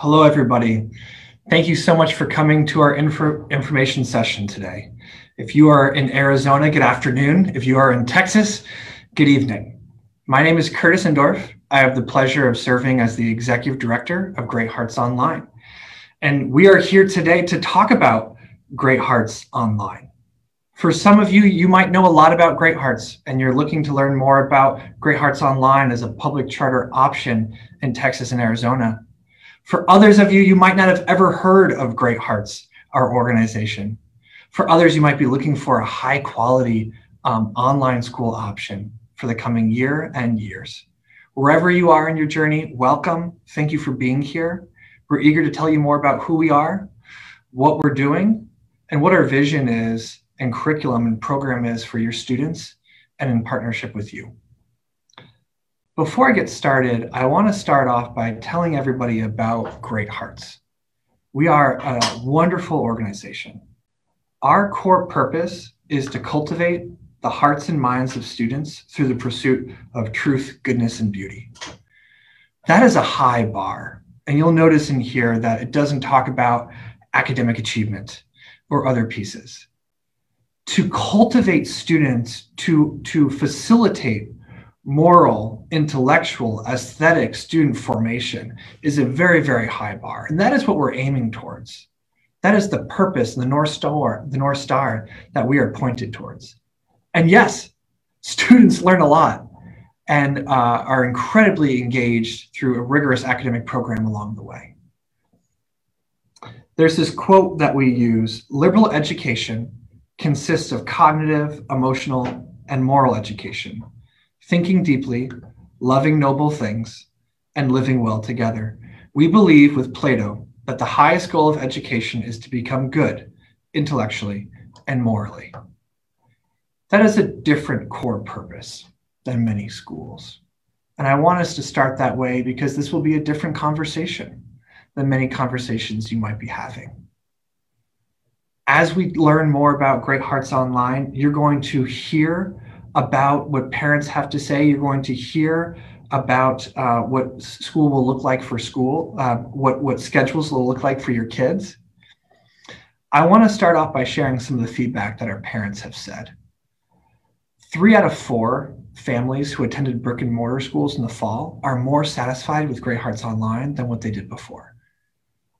Hello, everybody. Thank you so much for coming to our info information session today. If you are in Arizona, good afternoon. If you are in Texas, good evening. My name is Curtis Endorf. I have the pleasure of serving as the Executive Director of Great Hearts Online. And we are here today to talk about Great Hearts Online. For some of you, you might know a lot about Great Hearts and you're looking to learn more about Great Hearts Online as a public charter option in Texas and Arizona. For others of you, you might not have ever heard of Great Hearts, our organization. For others, you might be looking for a high quality um, online school option for the coming year and years. Wherever you are in your journey, welcome. Thank you for being here. We're eager to tell you more about who we are, what we're doing, and what our vision is and curriculum and program is for your students and in partnership with you. Before I get started, I want to start off by telling everybody about Great Hearts. We are a wonderful organization. Our core purpose is to cultivate the hearts and minds of students through the pursuit of truth, goodness, and beauty. That is a high bar. And you'll notice in here that it doesn't talk about academic achievement or other pieces. To cultivate students, to, to facilitate moral, intellectual, aesthetic student formation is a very, very high bar. And that is what we're aiming towards. That is the purpose, the North Star, the North Star that we are pointed towards. And yes, students learn a lot and uh, are incredibly engaged through a rigorous academic program along the way. There's this quote that we use liberal education consists of cognitive, emotional, and moral education thinking deeply, loving noble things, and living well together. We believe with Plato that the highest goal of education is to become good intellectually and morally. That is a different core purpose than many schools. And I want us to start that way because this will be a different conversation than many conversations you might be having. As we learn more about Great Hearts Online, you're going to hear about what parents have to say. You're going to hear about uh, what school will look like for school, uh, what, what schedules will look like for your kids. I want to start off by sharing some of the feedback that our parents have said. Three out of four families who attended brick and mortar schools in the fall are more satisfied with Great Hearts Online than what they did before.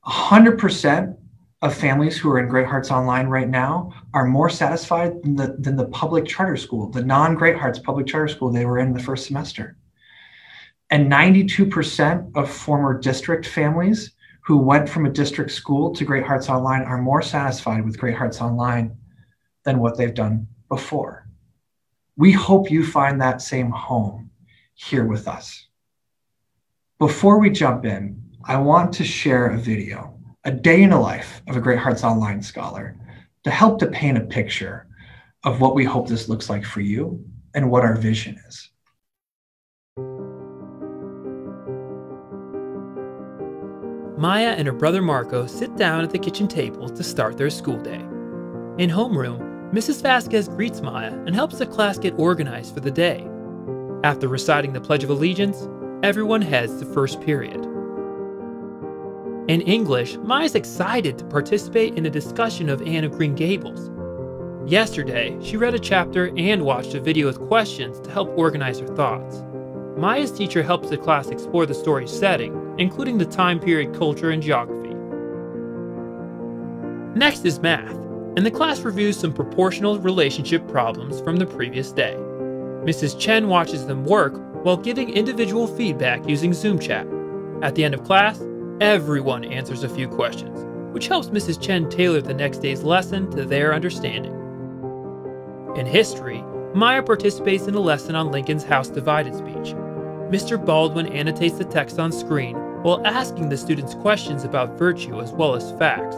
100% of families who are in Great Hearts Online right now are more satisfied than the, than the public charter school, the non Great Hearts public charter school they were in the first semester. And 92% of former district families who went from a district school to Great Hearts Online are more satisfied with Great Hearts Online than what they've done before. We hope you find that same home here with us. Before we jump in, I want to share a video a day in the life of a Great Hearts Online scholar to help to paint a picture of what we hope this looks like for you and what our vision is. Maya and her brother Marco sit down at the kitchen table to start their school day. In homeroom, Mrs. Vasquez greets Maya and helps the class get organized for the day. After reciting the Pledge of Allegiance, everyone heads to first period. In English, Maya's excited to participate in a discussion of Anne of Green Gables. Yesterday, she read a chapter and watched a video with questions to help organize her thoughts. Maya's teacher helps the class explore the story's setting, including the time period, culture, and geography. Next is math, and the class reviews some proportional relationship problems from the previous day. Mrs. Chen watches them work while giving individual feedback using Zoom chat. At the end of class, Everyone answers a few questions, which helps Mrs. Chen tailor the next day's lesson to their understanding. In history, Maya participates in a lesson on Lincoln's House Divided speech. Mr. Baldwin annotates the text on screen while asking the students questions about virtue as well as facts.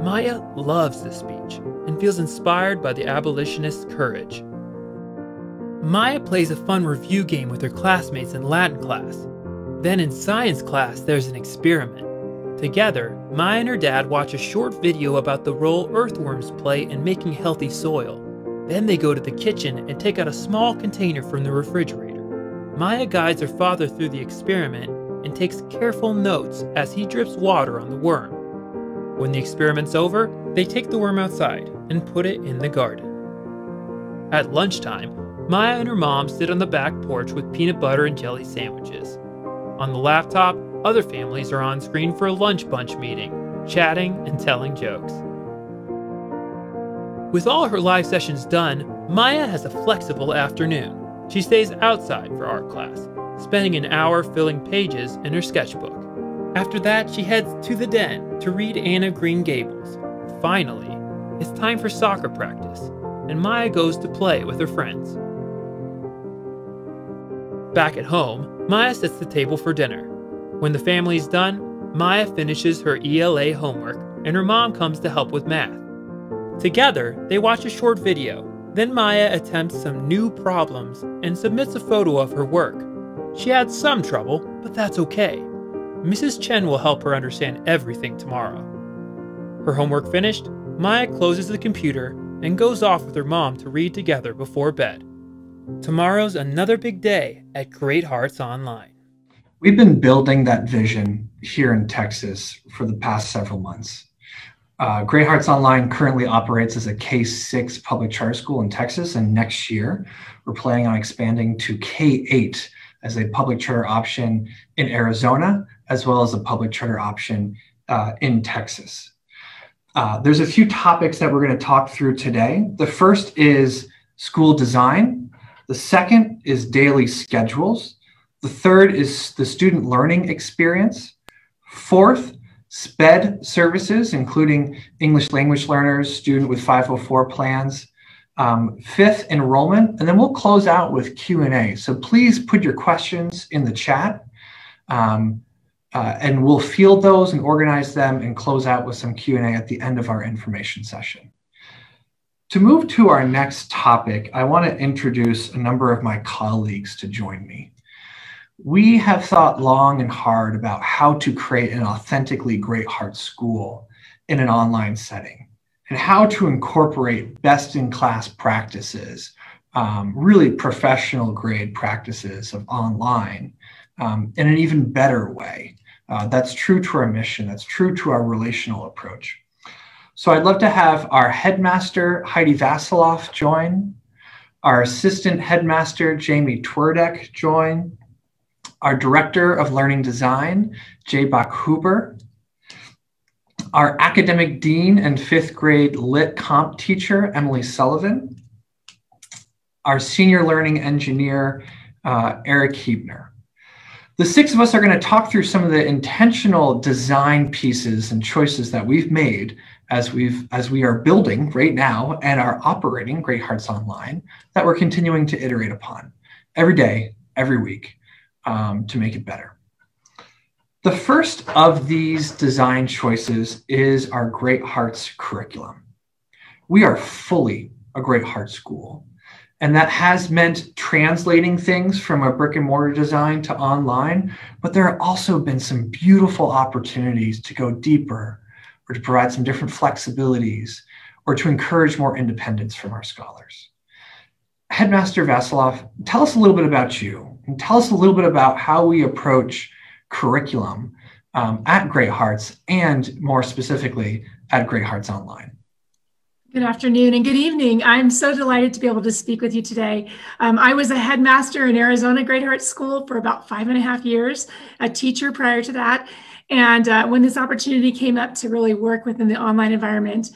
Maya loves the speech and feels inspired by the abolitionist's courage. Maya plays a fun review game with her classmates in Latin class then in science class, there's an experiment. Together, Maya and her dad watch a short video about the role earthworms play in making healthy soil. Then they go to the kitchen and take out a small container from the refrigerator. Maya guides her father through the experiment, and takes careful notes as he drips water on the worm. When the experiment's over, they take the worm outside and put it in the garden. At lunchtime, Maya and her mom sit on the back porch with peanut butter and jelly sandwiches. On the laptop, other families are on screen for a lunch bunch meeting, chatting and telling jokes. With all her live sessions done, Maya has a flexible afternoon. She stays outside for art class, spending an hour filling pages in her sketchbook. After that, she heads to the den to read Anne of Green Gables. Finally, it's time for soccer practice, and Maya goes to play with her friends. Back at home, Maya sets the table for dinner. When the family's done, Maya finishes her ELA homework, and her mom comes to help with math. Together, they watch a short video. Then Maya attempts some new problems and submits a photo of her work. She had some trouble, but that's okay. Mrs. Chen will help her understand everything tomorrow. Her homework finished, Maya closes the computer and goes off with her mom to read together before bed. Tomorrow's another big day at Great Hearts Online. We've been building that vision here in Texas for the past several months. Uh, Great Hearts Online currently operates as a K 6 public charter school in Texas, and next year we're planning on expanding to K 8 as a public charter option in Arizona, as well as a public charter option uh, in Texas. Uh, there's a few topics that we're going to talk through today. The first is school design. The second is daily schedules. The third is the student learning experience. Fourth, SPED services, including English language learners, student with 504 plans. Um, fifth, enrollment, and then we'll close out with Q&A. So please put your questions in the chat. Um, uh, and we'll field those and organize them and close out with some Q&A at the end of our information session. To move to our next topic, I want to introduce a number of my colleagues to join me. We have thought long and hard about how to create an authentically Great Heart school in an online setting and how to incorporate best in class practices, um, really professional grade practices of online um, in an even better way. Uh, that's true to our mission. That's true to our relational approach. So I'd love to have our headmaster, Heidi Vasiloff, join, our assistant headmaster, Jamie Twerdek, join, our director of learning design, Jay Bach-Huber, our academic dean and fifth grade lit comp teacher, Emily Sullivan, our senior learning engineer, uh, Eric Hebner. The six of us are going to talk through some of the intentional design pieces and choices that we've made as we've as we are building right now and are operating Great Hearts Online that we're continuing to iterate upon every day, every week um, to make it better. The first of these design choices is our Great Hearts curriculum. We are fully a Great Heart school. And that has meant translating things from a brick and mortar design to online. But there have also been some beautiful opportunities to go deeper or to provide some different flexibilities or to encourage more independence from our scholars. Headmaster Vasiloff, tell us a little bit about you and tell us a little bit about how we approach curriculum um, at Great Hearts and more specifically at Great Hearts Online. Good afternoon and good evening. I'm so delighted to be able to speak with you today. Um, I was a headmaster in Arizona Great Heart School for about five and a half years, a teacher prior to that. And uh, when this opportunity came up to really work within the online environment,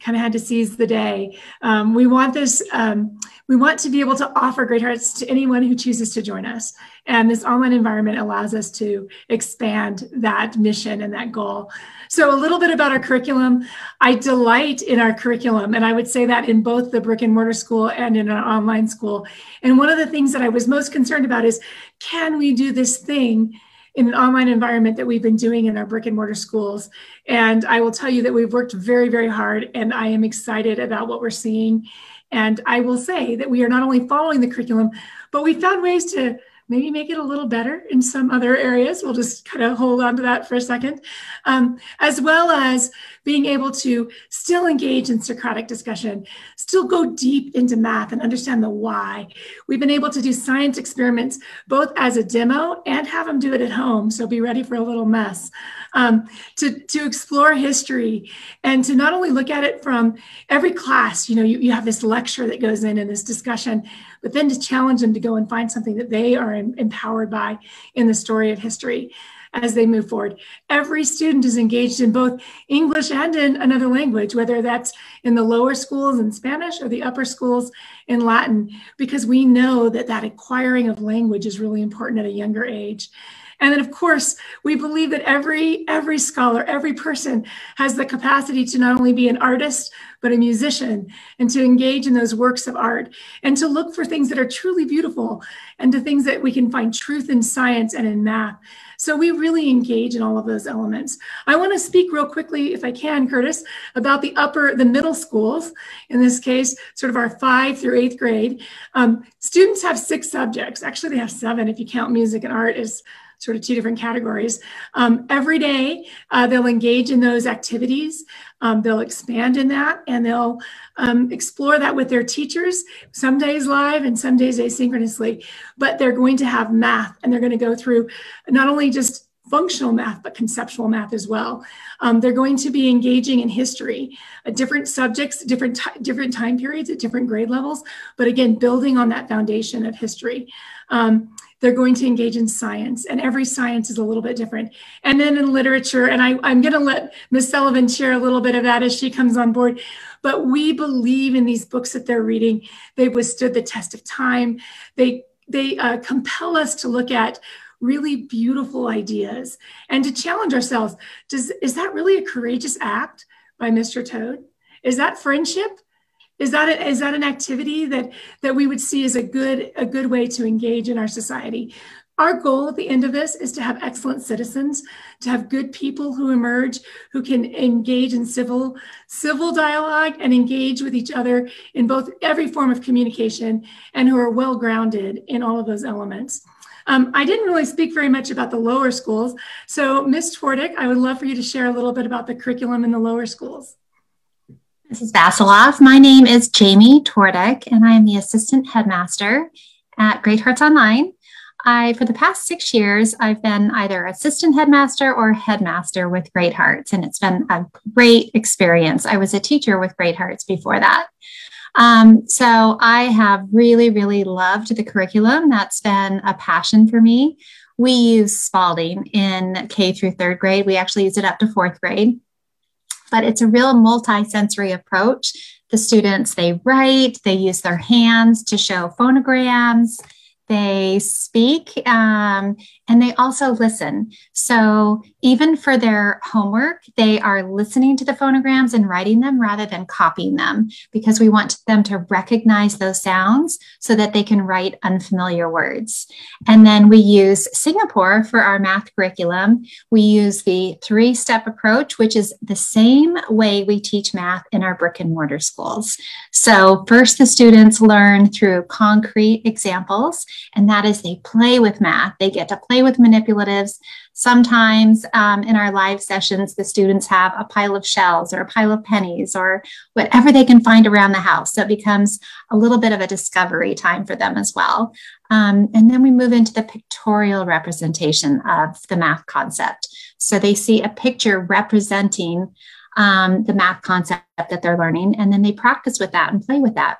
kind of had to seize the day. Um, we want this, um, we want to be able to offer Great Hearts to anyone who chooses to join us. And this online environment allows us to expand that mission and that goal. So, a little bit about our curriculum. I delight in our curriculum, and I would say that in both the brick and mortar school and in our online school. And one of the things that I was most concerned about is can we do this thing in an online environment that we've been doing in our brick and mortar schools. And I will tell you that we've worked very, very hard, and I am excited about what we're seeing. And I will say that we are not only following the curriculum, but we found ways to maybe make it a little better in some other areas. We'll just kind of hold on to that for a second, um, as well as being able to still engage in Socratic discussion, still go deep into math and understand the why. We've been able to do science experiments both as a demo and have them do it at home. So be ready for a little mess. Um, to, to explore history and to not only look at it from every class, you know, you, you have this lecture that goes in and this discussion, but then to challenge them to go and find something that they are empowered by in the story of history as they move forward. Every student is engaged in both English and in another language, whether that's in the lower schools in Spanish or the upper schools in Latin, because we know that that acquiring of language is really important at a younger age. And then, of course, we believe that every every scholar, every person has the capacity to not only be an artist but a musician, and to engage in those works of art, and to look for things that are truly beautiful, and to things that we can find truth in science and in math. So we really engage in all of those elements. I want to speak real quickly, if I can, Curtis, about the upper, the middle schools. In this case, sort of our five through eighth grade. Um, students have six subjects. Actually, they have seven if you count music and art as sort of two different categories. Um, every day, uh, they'll engage in those activities. Um, they'll expand in that and they'll um, explore that with their teachers, some days live and some days asynchronously. But they're going to have math and they're going to go through not only just functional math, but conceptual math as well. Um, they're going to be engaging in history, uh, different subjects, different, different time periods at different grade levels, but again, building on that foundation of history. Um, they're going to engage in science, and every science is a little bit different. And then in literature, and I, I'm going to let Ms. Sullivan share a little bit of that as she comes on board. But we believe in these books that they're reading. They withstood the test of time. They they uh, compel us to look at really beautiful ideas and to challenge ourselves. Does is that really a courageous act by Mr. Toad? Is that friendship? Is that a, is that an activity that that we would see as a good a good way to engage in our society? Our goal at the end of this is to have excellent citizens, to have good people who emerge, who can engage in civil civil dialogue and engage with each other in both every form of communication, and who are well grounded in all of those elements. Um, I didn't really speak very much about the lower schools, so Ms. Twardick, I would love for you to share a little bit about the curriculum in the lower schools. Mrs. Vasiloff. My name is Jamie Tordek, and I am the assistant headmaster at Great Hearts Online. I, for the past six years, I've been either assistant headmaster or headmaster with Great Hearts, and it's been a great experience. I was a teacher with Great Hearts before that. Um, so I have really, really loved the curriculum. That's been a passion for me. We use Spalding in K through third grade. We actually use it up to fourth grade but it's a real multi-sensory approach. The students, they write, they use their hands to show phonograms, they speak um, and they also listen. So even for their homework, they are listening to the phonograms and writing them rather than copying them because we want them to recognize those sounds so that they can write unfamiliar words. And then we use Singapore for our math curriculum. We use the three step approach, which is the same way we teach math in our brick and mortar schools. So first, the students learn through concrete examples, and that is they play with math. They get to play with manipulatives. Sometimes um, in our live sessions, the students have a pile of shells or a pile of pennies or whatever they can find around the house. So it becomes a little bit of a discovery time for them as well. Um, and then we move into the pictorial representation of the math concept. So they see a picture representing um, the math concept that they're learning, and then they practice with that and play with that.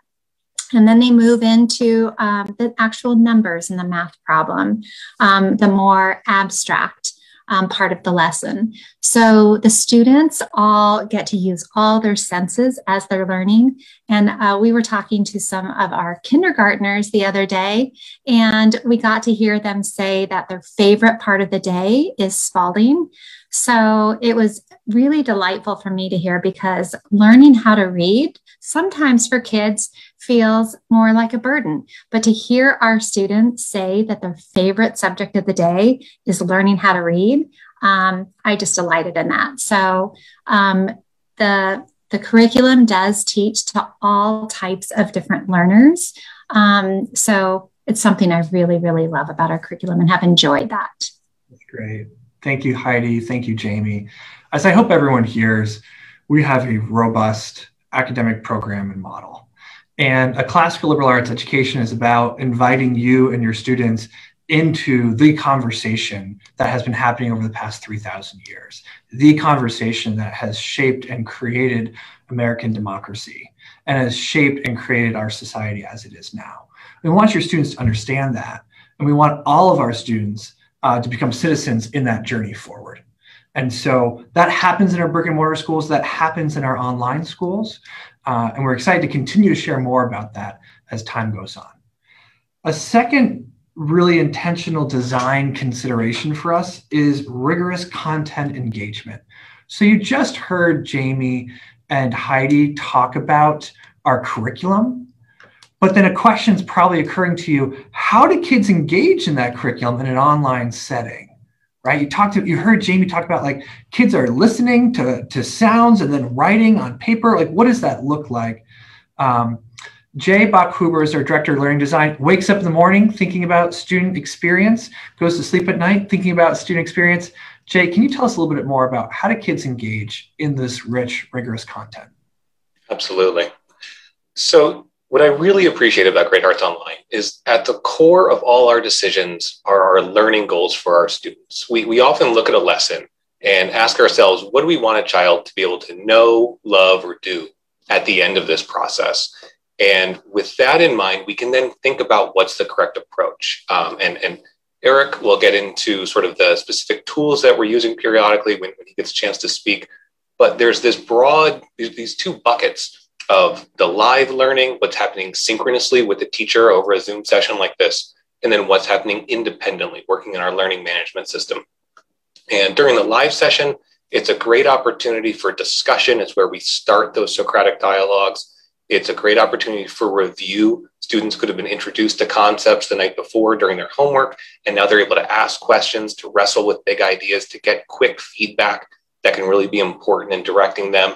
And then they move into um, the actual numbers in the math problem, um, the more abstract um, part of the lesson. So the students all get to use all their senses as they're learning. And uh, we were talking to some of our kindergartners the other day, and we got to hear them say that their favorite part of the day is Spalding. So it was really delightful for me to hear because learning how to read sometimes for kids feels more like a burden. But to hear our students say that their favorite subject of the day is learning how to read, um, I just delighted in that. So um, the the curriculum does teach to all types of different learners. Um, so it's something I really, really love about our curriculum and have enjoyed that. That's great. Thank you, Heidi. Thank you, Jamie. As I hope everyone hears, we have a robust academic program and model. And a classical liberal arts education is about inviting you and your students into the conversation that has been happening over the past 3,000 years, the conversation that has shaped and created American democracy and has shaped and created our society as it is now. We want your students to understand that, and we want all of our students uh, to become citizens in that journey forward. And so that happens in our brick and mortar schools, that happens in our online schools. Uh, and we're excited to continue to share more about that as time goes on. A second really intentional design consideration for us is rigorous content engagement. So you just heard Jamie and Heidi talk about our curriculum, but then a question is probably occurring to you, how do kids engage in that curriculum in an online setting? Right? You talked to you heard Jamie talk about like kids are listening to, to sounds and then writing on paper. Like what does that look like? Um, Jay Bachhuber is our director of learning design, wakes up in the morning thinking about student experience, goes to sleep at night thinking about student experience. Jay, can you tell us a little bit more about how do kids engage in this rich, rigorous content? Absolutely. So, what I really appreciate about Great Hearts Online is at the core of all our decisions are our learning goals for our students. We, we often look at a lesson and ask ourselves, what do we want a child to be able to know, love, or do at the end of this process? And with that in mind, we can then think about what's the correct approach. Um, and, and Eric will get into sort of the specific tools that we're using periodically when, when he gets a chance to speak. But there's this broad, these two buckets of the live learning, what's happening synchronously with the teacher over a Zoom session like this, and then what's happening independently, working in our learning management system. And during the live session, it's a great opportunity for discussion. It's where we start those Socratic dialogues. It's a great opportunity for review. Students could have been introduced to concepts the night before during their homework, and now they're able to ask questions, to wrestle with big ideas, to get quick feedback that can really be important in directing them.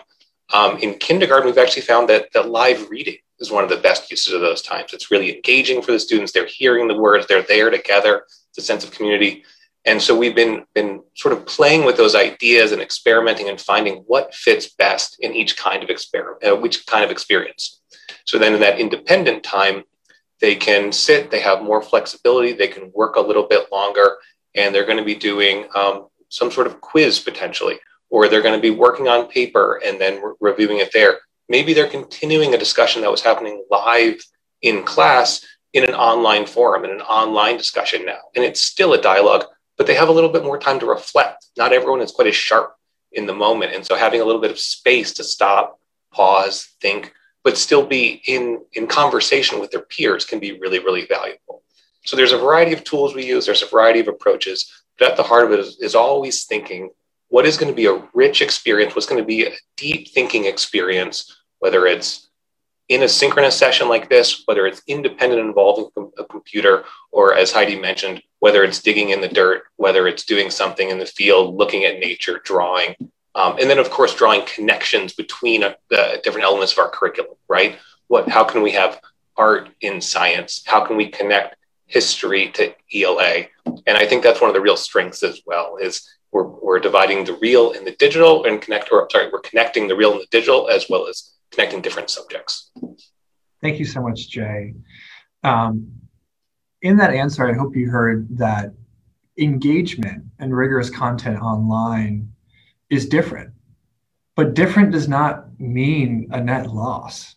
Um, in kindergarten, we've actually found that, that live reading is one of the best uses of those times. It's really engaging for the students. They're hearing the words, they're there together. It's a sense of community. And so we've been, been sort of playing with those ideas and experimenting and finding what fits best in each kind of experiment, uh, which kind of experience. So then in that independent time, they can sit, they have more flexibility, they can work a little bit longer, and they're going to be doing um, some sort of quiz potentially, or they're going to be working on paper and then re- reviewing it there. Maybe they're continuing a discussion that was happening live in class in an online forum, in an online discussion now. And it's still a dialogue, but they have a little bit more time to reflect. Not everyone is quite as sharp in the moment. And so having a little bit of space to stop, pause, think, but still be in, in conversation with their peers can be really, really valuable. So there's a variety of tools we use, there's a variety of approaches, but at the heart of it is, is always thinking what is going to be a rich experience, what's going to be a deep thinking experience, whether it's in a synchronous session like this, whether it's independent involving a computer, or as Heidi mentioned, whether it's digging in the dirt, whether it's doing something in the field, looking at nature, drawing, um, and then of course drawing connections between uh, the different elements of our curriculum. Right? What? How can we have art in science? How can we connect history to ELA? And I think that's one of the real strengths as well. Is we're, we're dividing the real and the digital, and connect. Or sorry, we're connecting the real and the digital as well as connecting different subjects. Thank you so much, Jay. Um, in that answer, I hope you heard that engagement and rigorous content online is different, but different does not mean a net loss.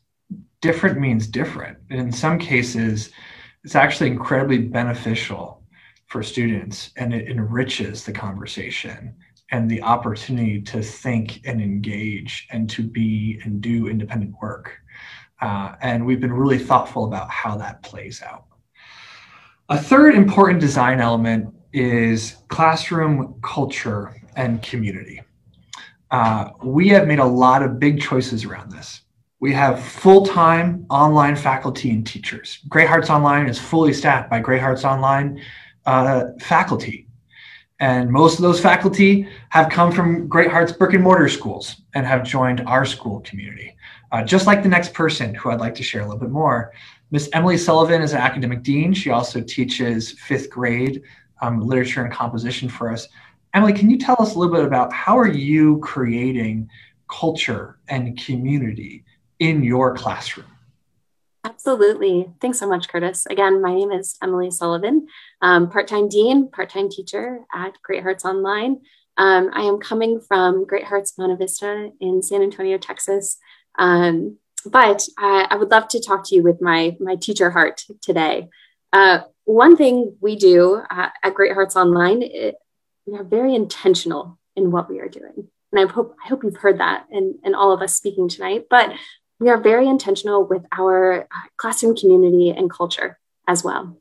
Different means different. And in some cases, it's actually incredibly beneficial for students and it enriches the conversation and the opportunity to think and engage and to be and do independent work. Uh, and we've been really thoughtful about how that plays out. A third important design element is classroom culture and community. Uh, we have made a lot of big choices around this. We have full-time online faculty and teachers. Great Hearts Online is fully staffed by Great Hearts Online uh, faculty and most of those faculty have come from Great Hearts brick and mortar schools and have joined our school community. Uh, just like the next person who I'd like to share a little bit more, Miss Emily Sullivan is an academic dean. She also teaches fifth grade um, literature and composition for us. Emily, can you tell us a little bit about how are you creating culture and community in your classroom? Absolutely. Thanks so much, Curtis. Again, my name is Emily Sullivan, um, part time dean, part time teacher at Great Hearts Online. Um, I am coming from Great Hearts Monte Vista in San Antonio, Texas. Um, but I, I, would love to talk to you with my, my teacher heart today. Uh, one thing we do uh, at Great Hearts Online, it, we are very intentional in what we are doing. And I hope, I hope you've heard that and, and all of us speaking tonight. But we are very intentional with our uh, classroom community and culture as well.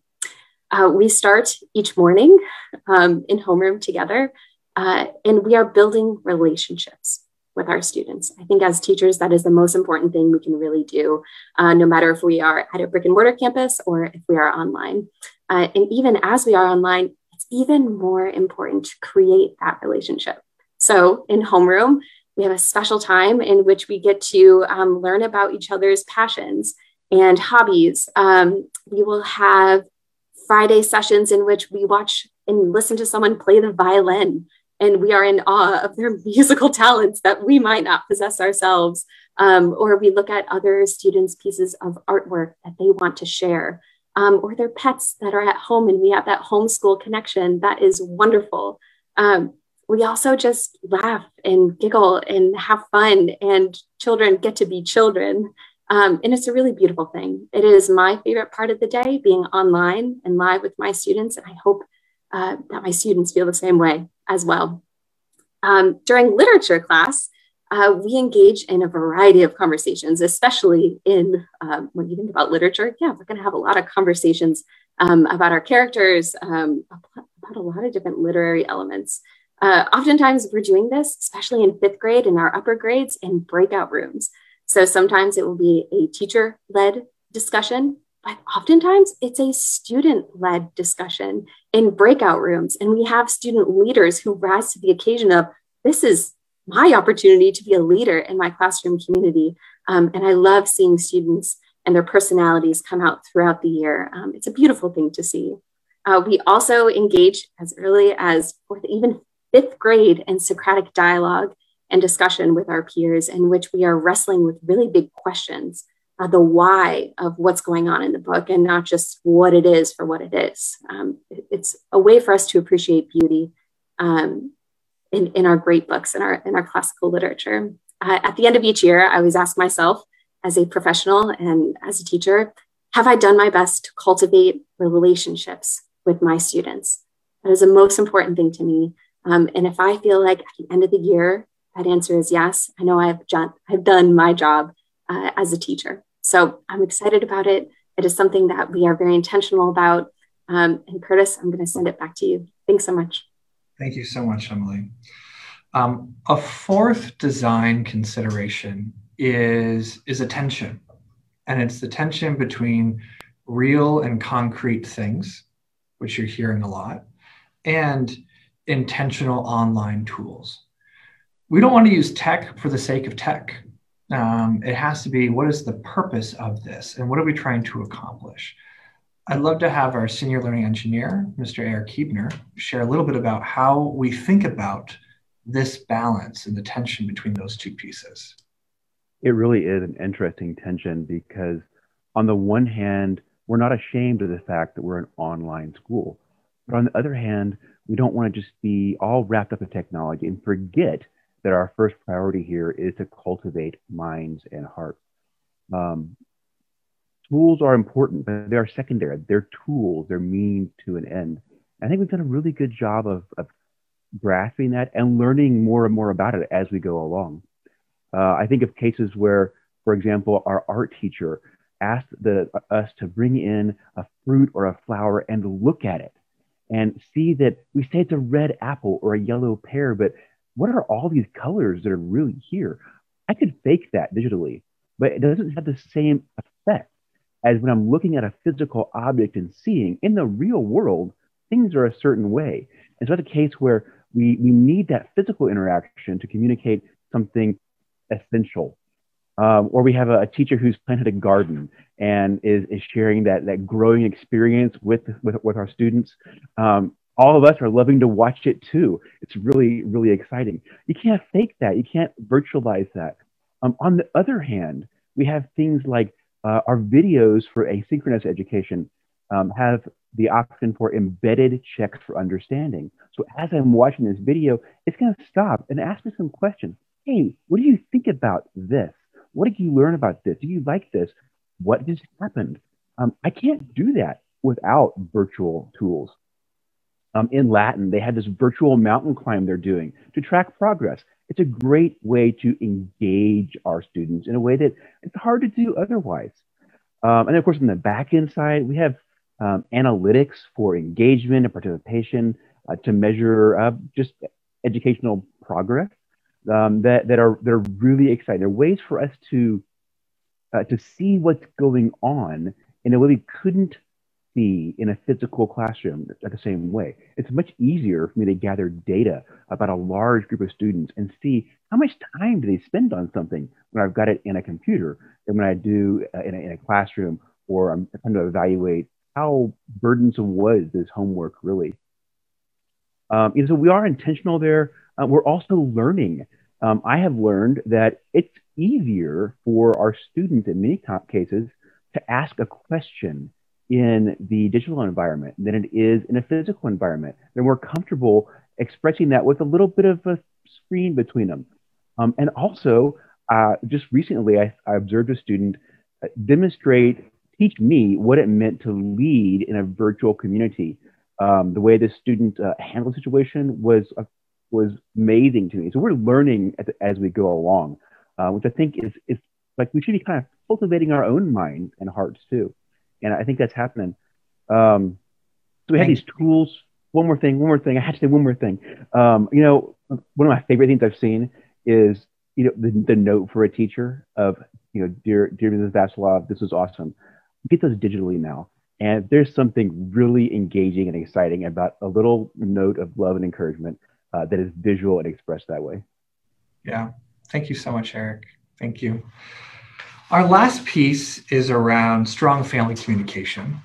Uh, we start each morning um, in homeroom together, uh, and we are building relationships with our students. I think as teachers, that is the most important thing we can really do, uh, no matter if we are at a brick and mortar campus or if we are online. Uh, and even as we are online, it's even more important to create that relationship. So in homeroom, we have a special time in which we get to um, learn about each other's passions and hobbies. Um, we will have Friday sessions in which we watch and listen to someone play the violin and we are in awe of their musical talents that we might not possess ourselves. Um, or we look at other students' pieces of artwork that they want to share, um, or their pets that are at home, and we have that homeschool connection. That is wonderful. Um, we also just laugh and giggle and have fun, and children get to be children. Um, and it's a really beautiful thing. It is my favorite part of the day being online and live with my students. And I hope uh, that my students feel the same way as well. Um, during literature class, uh, we engage in a variety of conversations, especially in um, when you think about literature. Yeah, we're going to have a lot of conversations um, about our characters, um, about a lot of different literary elements. Uh, oftentimes, we're doing this, especially in fifth grade and our upper grades, in breakout rooms. So sometimes it will be a teacher led discussion but oftentimes it's a student led discussion in breakout rooms. And we have student leaders who rise to the occasion of this is my opportunity to be a leader in my classroom community. Um, and I love seeing students and their personalities come out throughout the year. Um, it's a beautiful thing to see. Uh, we also engage as early as fourth, even fifth grade in Socratic dialogue and discussion with our peers, in which we are wrestling with really big questions uh, the why of what's going on in the book and not just what it is for what it is. Um, it's a way for us to appreciate beauty um, in, in our great books and our, in our classical literature. Uh, at the end of each year, I always ask myself, as a professional and as a teacher, have I done my best to cultivate relationships with my students? That is the most important thing to me. Um, and if I feel like at the end of the year, that answer is yes, I know I've done, I've done my job uh, as a teacher. So I'm excited about it. It is something that we are very intentional about. Um, and Curtis, I'm going to send it back to you. Thanks so much. Thank you so much, Emily. Um, a fourth design consideration is, is attention. And it's the tension between real and concrete things, which you're hearing a lot, and intentional online tools. We don't want to use tech for the sake of tech um, it has to be what is the purpose of this and what are we trying to accomplish? I'd love to have our senior learning engineer, Mr. Eric Kiebner, share a little bit about how we think about this balance and the tension between those two pieces. It really is an interesting tension because, on the one hand, we're not ashamed of the fact that we're an online school. But on the other hand, we don't want to just be all wrapped up in technology and forget that our first priority here is to cultivate minds and hearts. Um, tools are important, but they are secondary. They're tools, they're means to an end. I think we've done a really good job of, of grasping that and learning more and more about it as we go along. Uh, I think of cases where, for example, our art teacher asked the, us to bring in a fruit or a flower and look at it and see that we say it's a red apple or a yellow pear, but what are all these colors that are really here? I could fake that digitally, but it doesn't have the same effect as when I'm looking at a physical object and seeing in the real world, things are a certain way. And so that's a case where we, we need that physical interaction to communicate something essential. Um, or we have a, a, teacher who's planted a garden and is, is sharing that, that growing experience with, with, with our students. Um, all of us are loving to watch it too. It's really, really exciting. You can't fake that. You can't virtualize that. Um, on the other hand, we have things like uh, our videos for asynchronous education um, have the option for embedded checks for understanding. So as I'm watching this video, it's going to stop and ask me some questions. Hey, what do you think about this? What did you learn about this? Do you like this? What just happened? Um, I can't do that without virtual tools. Um, in Latin, they had this virtual mountain climb they're doing to track progress. It's a great way to engage our students in a way that it's hard to do otherwise. Um, and of course, on the back end side, we have um, analytics for engagement and participation uh, to measure uh, just educational progress um, that, that are they're really exciting. They're ways for us to uh, to see what's going on in a way we couldn't see in a physical classroom the same way. It's much easier for me to gather data about a large group of students and see how much time do they spend on something when I've got it in a computer than when I do uh, in, a, in a classroom or I'm trying to evaluate how burdensome was this homework really. Um, so we are intentional there. Uh, we're also learning. Um, I have learned that it's easier for our students in many cases to ask a question in the digital environment than it is in a physical environment. They're more comfortable expressing that with a little bit of a screen between them. Um, and also, uh, just recently, I, I, observed a student uh, demonstrate, teach me what it meant to lead in a virtual community. Um, the way this student uh, handled the situation was uh, was amazing to me. So we're learning the, as we go along, uh, which I think is is like we should be kind of cultivating our own minds and hearts too and I think that's happening. Um, so we have these tools. One more thing, one more thing. I had to say one more thing. Um, you know, one of my favorite things I've seen is you know the, the note for a teacher of you know dear dear Mrs. Vasiloff, this is awesome. Get those digitally now, and there's something really engaging and exciting about a little note of love and encouragement uh, that is visual and expressed that way. Yeah, thank you so much, Eric. Thank you. Our last piece is around strong family communication.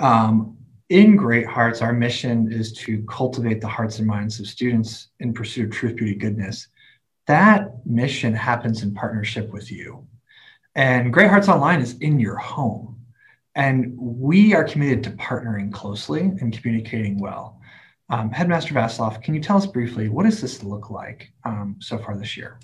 Um, in Great Hearts, our mission is to cultivate the hearts and minds of students in pursuit of truth, beauty, goodness. That mission happens in partnership with you. And Great Hearts Online is in your home. And we are committed to partnering closely and communicating well. Um, Headmaster Vasiloff, can you tell us briefly what does this look like um, so far this year?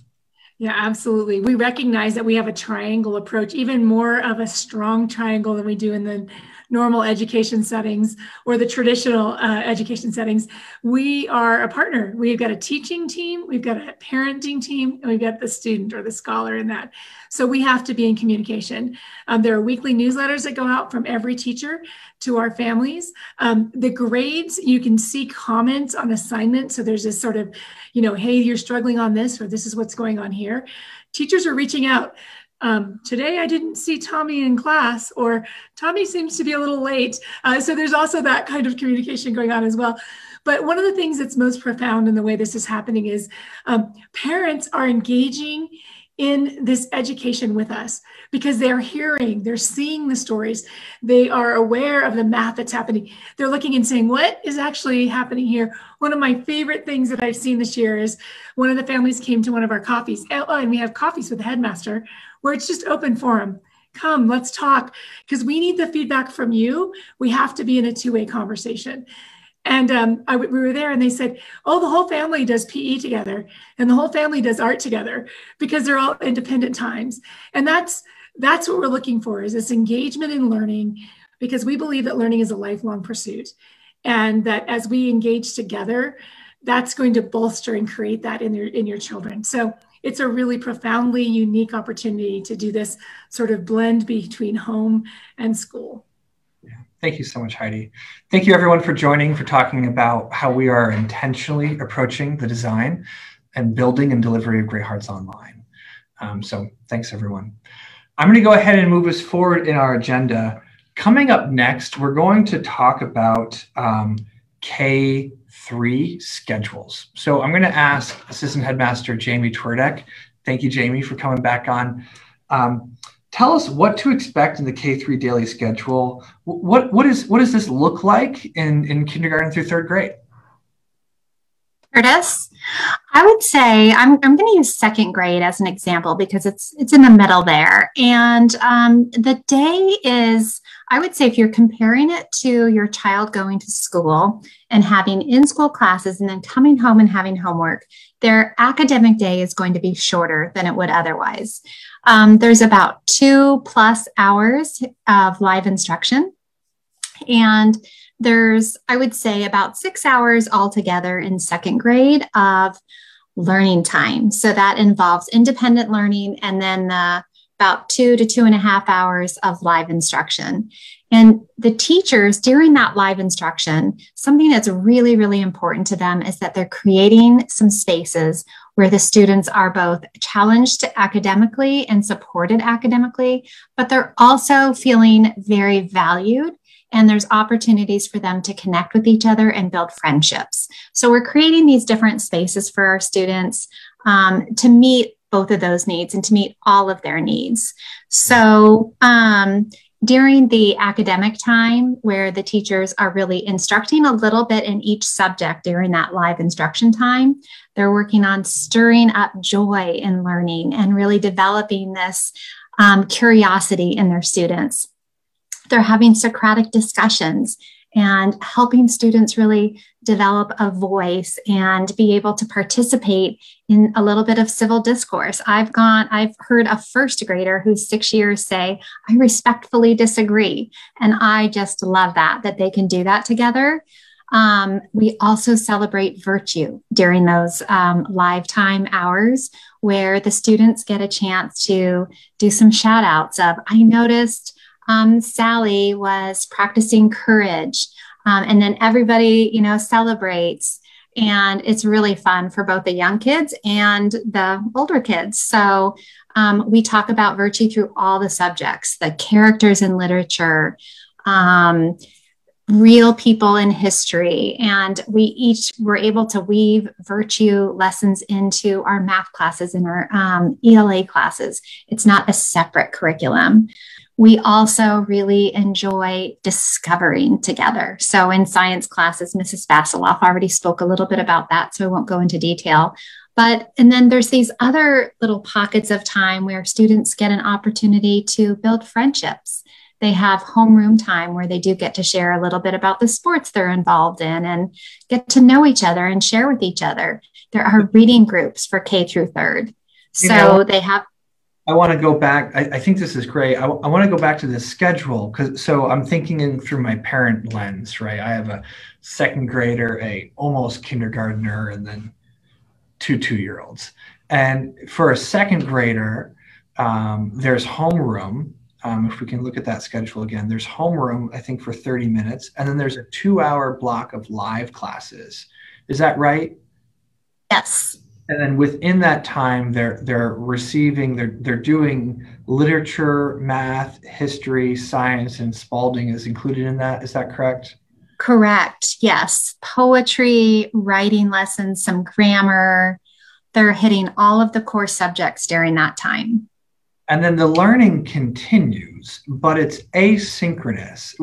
Yeah, absolutely. We recognize that we have a triangle approach, even more of a strong triangle than we do in the normal education settings or the traditional uh, education settings, we are a partner. We've got a teaching team, we've got a parenting team, and we've got the student or the scholar in that. So we have to be in communication. Um, there are weekly newsletters that go out from every teacher to our families. Um, the grades, you can see comments on assignments. So there's this sort of, you know, hey, you're struggling on this, or this is what's going on here. Teachers are reaching out um, today I didn't see Tommy in class, or Tommy seems to be a little late. Uh, so there's also that kind of communication going on as well. But one of the things that's most profound in the way this is happening is um, parents are engaging in this education with us because they're hearing, they're seeing the stories, they are aware of the math that's happening. They're looking and saying, What is actually happening here? One of my favorite things that I've seen this year is one of the families came to one of our coffees, oh, and we have coffees with the headmaster where it's just open forum. Come, let's talk because we need the feedback from you. We have to be in a two way conversation. And um, I, we were there, and they said, "Oh, the whole family does PE together, and the whole family does art together because they're all independent times." And that's that's what we're looking for is this engagement in learning, because we believe that learning is a lifelong pursuit, and that as we engage together, that's going to bolster and create that in your in your children. So it's a really profoundly unique opportunity to do this sort of blend between home and school. Yeah. Thank you so much, Heidi. Thank you, everyone, for joining, for talking about how we are intentionally approaching the design and building and delivery of Great Hearts Online. Um, so thanks, everyone. I'm going to go ahead and move us forward in our agenda. Coming up next, we're going to talk about um, K three schedules. So I'm going to ask Assistant Headmaster Jamie Twardek. Thank you, Jamie, for coming back on. Um, tell us what to expect in the K3 daily schedule. What, what, is, what does this look like in, in kindergarten through third grade? Curtis, I would say I'm, I'm going to use second grade as an example because it's it's in the middle there. And um, the day is, I would say, if you're comparing it to your child going to school and having in school classes and then coming home and having homework, their academic day is going to be shorter than it would otherwise. Um, there's about two plus hours of live instruction. And there's, I would say, about six hours altogether in second grade of learning time. So that involves independent learning and then the about two to two and a half hours of live instruction. And the teachers during that live instruction, something that's really, really important to them is that they're creating some spaces where the students are both challenged academically and supported academically, but they're also feeling very valued and there's opportunities for them to connect with each other and build friendships. So we're creating these different spaces for our students um, to meet both of those needs and to meet all of their needs. So um, during the academic time where the teachers are really instructing a little bit in each subject during that live instruction time, they're working on stirring up joy in learning and really developing this um, curiosity in their students they're having Socratic discussions and helping students really develop a voice and be able to participate in a little bit of civil discourse. I've gone, I've heard a first grader who's six years say, I respectfully disagree. And I just love that, that they can do that together. Um, we also celebrate virtue during those um, live time hours where the students get a chance to do some shout outs of, I noticed um, Sally was practicing courage. Um, and then everybody, you know, celebrates. And it's really fun for both the young kids and the older kids. So um, we talk about virtue through all the subjects the characters in literature, um, real people in history. And we each were able to weave virtue lessons into our math classes and our um, ELA classes. It's not a separate curriculum we also really enjoy discovering together. So, in science classes, Mrs. Vasiloff already spoke a little bit about that, so I won't go into detail. But, and then there's these other little pockets of time where students get an opportunity to build friendships. They have homeroom time where they do get to share a little bit about the sports they're involved in and get to know each other and share with each other. There are reading groups for K through third. So you know, they have I want to go back. I, I, think this is great. I, I want to go back to the schedule because so I'm thinking in through my parent lens, right? I have a second grader, a almost kindergartner, and then two two year olds. And for a second grader, um, there's homeroom. Um, if we can look at that schedule again, there's homeroom, I think, for 30 minutes. And then there's a two hour block of live classes. Is that right? Yes and then within that time they're they're receiving they're they're doing literature math history science and spalding is included in that. Is that correct? Correct. Yes. Poetry writing lessons some grammar. They're hitting all of the core subjects during that time. And then the learning continues but it's asynchronous.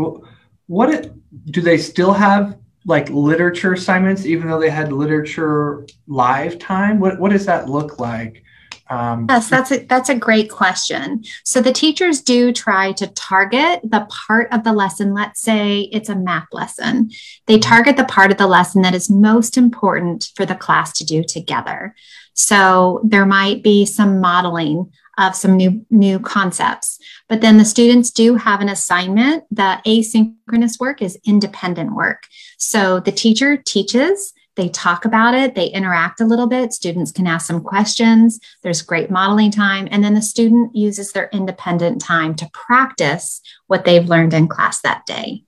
What it, do they still have like literature assignments, even though they had literature live time? What what does that look like? Um, yes, that's a that's a great question. So the teachers do try to target the part of the lesson. Let's say it's a math lesson. They mm-hmm. target the part of the lesson that is most important for the class to do together. So there might be some modeling of some new new concepts. But then the students do have an assignment. The asynchronous work is independent work. So the teacher teaches, they talk about it, they interact a little bit. Students can ask some questions. There's great modeling time. And then the student uses their independent time to practice what they've learned in class that day.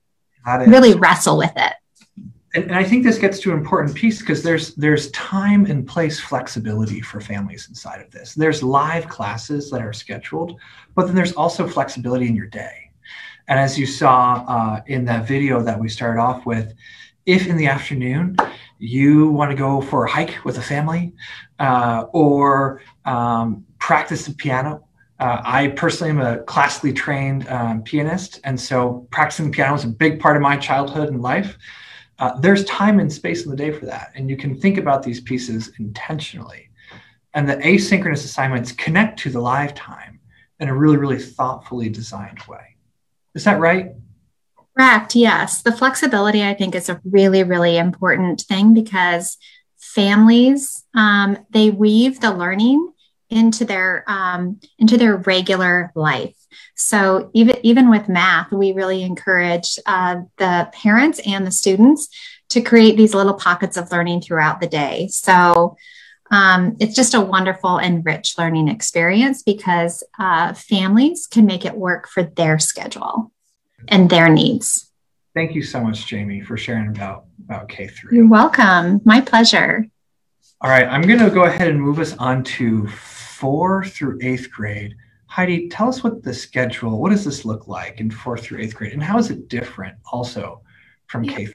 Really wrestle with it and, and I think this gets to an important piece because there's there's time and place flexibility for families inside of this. There's live classes that are scheduled, but then there's also flexibility in your day. And as you saw uh, in that video that we started off with, if in the afternoon you want to go for a hike with a family uh, or um, practice the piano Uh, I personally am a classically trained um, pianist, and so practicing the piano was a big part of my childhood and life. Uh, there's time and space in the day for that, and you can think about these pieces intentionally. And the asynchronous assignments connect to the live time in a really, really thoughtfully designed way. Is that right? Correct. Yes. The flexibility, I think, is a really, really important thing because families um, they weave the learning into their um, into their regular life. So even even with math, we really encourage uh, the parents and the students to create these little pockets of learning throughout the day. So um, it's just a wonderful and rich learning experience because uh, families can make it work for their schedule and their needs. Thank you so much, Jamie, for sharing about, about K3. You're welcome. My pleasure. All right, I'm going to go ahead and move us on to four through eighth grade. Heidi, tell us what the schedule, what does this look like in fourth through eighth grade, and how is it different also from yeah. K?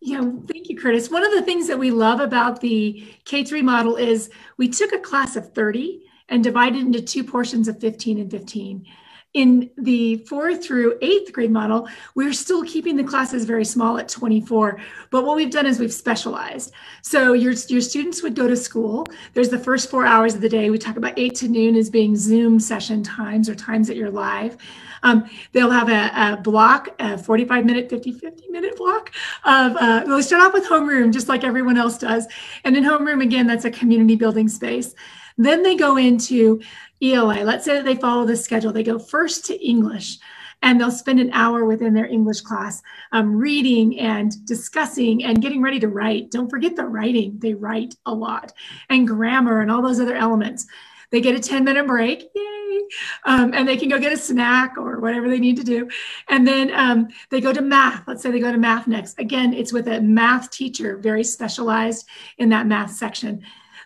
Yeah, thank you, Curtis. One of the things that we love about the K3 model is we took a class of 30 and divided into two portions of 15 and 15 in the fourth through eighth grade model, we're still keeping the classes very small at 24. But what we've done is we've specialized. So your, your students would go to school. There's the first four hours of the day. We talk about eight to noon as being Zoom session times or times that you're live. Um, they'll have a, a, block, a 45 minute, 50, 50 minute block of, uh, they'll start off with homeroom, just like everyone else does. And in homeroom, again, that's a community building space. Then they go into ELA. Let's say that they follow the schedule. They go first to English and they'll spend an hour within their English class um, reading and discussing and getting ready to write. Don't forget the writing, they write a lot, and grammar and all those other elements. They get a 10 minute break, yay, um, and they can go get a snack or whatever they need to do. And then um, they go to math. Let's say they go to math next. Again, it's with a math teacher, very specialized in that math section.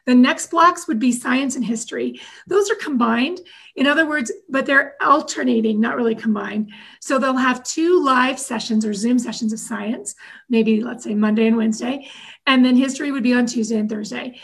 The next blocks would be science and history. Those are combined. In other words, but they're alternating, not really combined. So they'll have two live sessions or Zoom sessions of science, maybe let's say Monday and Wednesday, and then history would be on Tuesday and Thursday.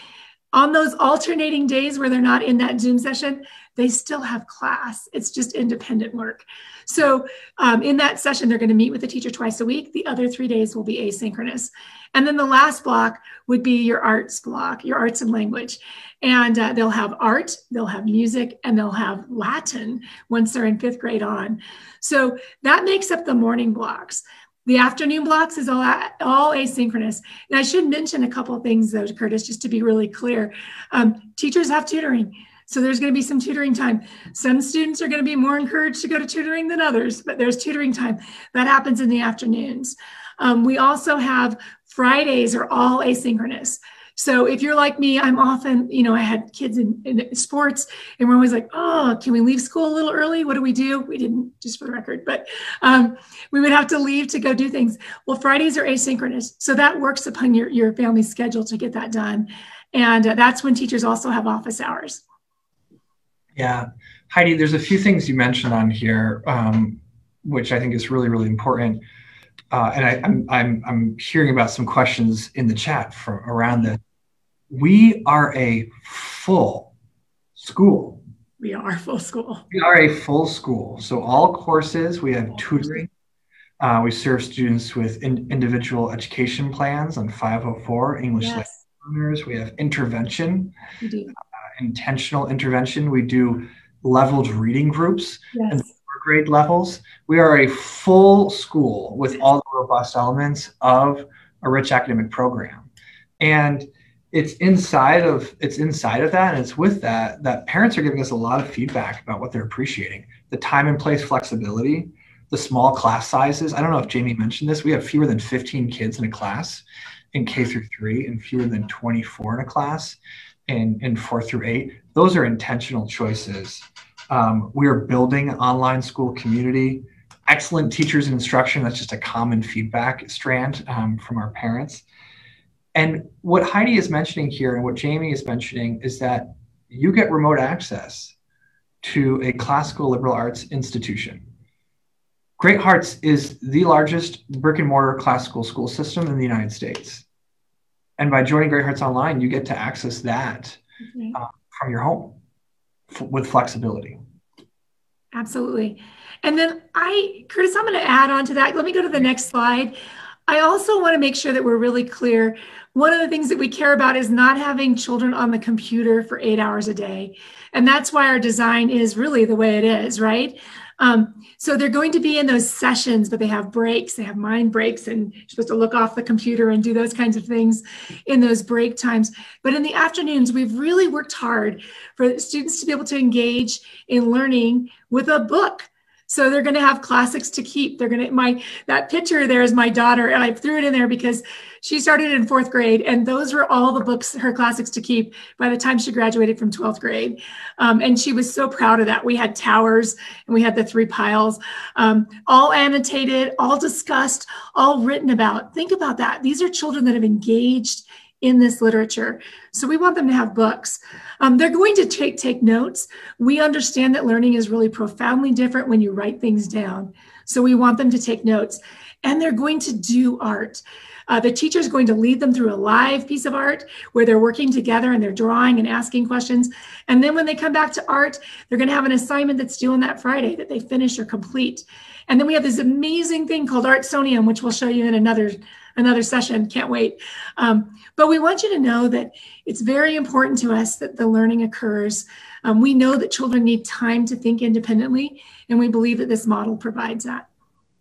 On those alternating days where they're not in that Zoom session, they still have class. It's just independent work. So um, in that session, they're going to meet with the teacher twice a week. The other three days will be asynchronous. And then the last block would be your arts block, your arts and language. And uh, they'll have art, they'll have music, and they'll have Latin once they're in fifth grade on. So that makes up the morning blocks. The afternoon blocks is all, all asynchronous. And I should mention a couple of things, though, Curtis, just to be really clear. Um, teachers have tutoring. So there's going to be some tutoring time. Some students are going to be more encouraged to go to tutoring than others, but there's tutoring time. That happens in the afternoons. Um, we also have Fridays are all asynchronous. So if you're like me, I'm often, you know, I had kids in, in, sports and we're always like, oh, can we leave school a little early? What do we do? We didn't, just for the record, but um, we would have to leave to go do things. Well, Fridays are asynchronous. So that works upon your, your family schedule to get that done. And uh, that's when teachers also have office hours. Yeah. Heidi, there's a few things you mentioned on here, um, which I think is really, really important. Uh, and I, am I'm, I'm, I'm hearing about some questions in the chat from around this. We are a full school. We are full school. We are a full school. So all courses, we have tutoring. Uh, we serve students with in, individual education plans on 504 English yes. learners. We have intervention. We do intentional intervention. We do leveled reading groups yes. and grade levels. We are a full school with all the robust elements of a rich academic program. And it's inside of it's inside of that and it's with that that parents are giving us a lot of feedback about what they're appreciating the time and place flexibility the small class sizes i don't know if jamie mentioned this we have fewer than 15 kids in a class in k through 3 and fewer than 24 in a class in, in four through eight, those are intentional choices. Um, we are building an online school community, excellent teachers and instruction. That's just a common feedback strand um, from our parents. And what Heidi is mentioning here and what Jamie is mentioning is that you get remote access to a classical liberal arts institution. Great Hearts is the largest brick and mortar classical school system in the United States. And by joining Great Hearts Online, you get to access that uh, from your home f- with flexibility. Absolutely. And then I, Curtis, I'm going to add on to that. Let me go to the next slide. I also want to make sure that we're really clear. One of the things that we care about is not having children on the computer for eight hours a day. And that's why our design is really the way it is, right? Um, so they're going to be in those sessions, but they have breaks, they have mind breaks, and you're supposed to look off the computer and do those kinds of things in those break times. But in the afternoons, we've really worked hard for students to be able to engage in learning with a book so they're going to have classics to keep. They're going to my that picture there is my daughter, and I threw it in there because she started in fourth grade, and those were all the books her classics to keep by the time she graduated from twelfth grade. Um, and she was so proud of that. We had towers and we had the three piles, um, all annotated, all discussed, all written about. Think about that. These are children that have engaged in this literature. So we want them to have books. Um, they're going to take, take notes. We understand that learning is really profoundly different when you write things down. So we want them to take notes. And they're going to do art. Uh, the teacher is going to lead them through a live piece of art where they're working together and they're drawing and asking questions. And then when they come back to art, they're going to have an assignment that's due on that Friday that they finish or complete. And then we have this amazing thing called Artsonia, which we'll show you in another another session. Can't wait. Um, but we want you to know that it's very important to us that the learning occurs. Um, we know that children need time to think independently, and we believe that this model provides that.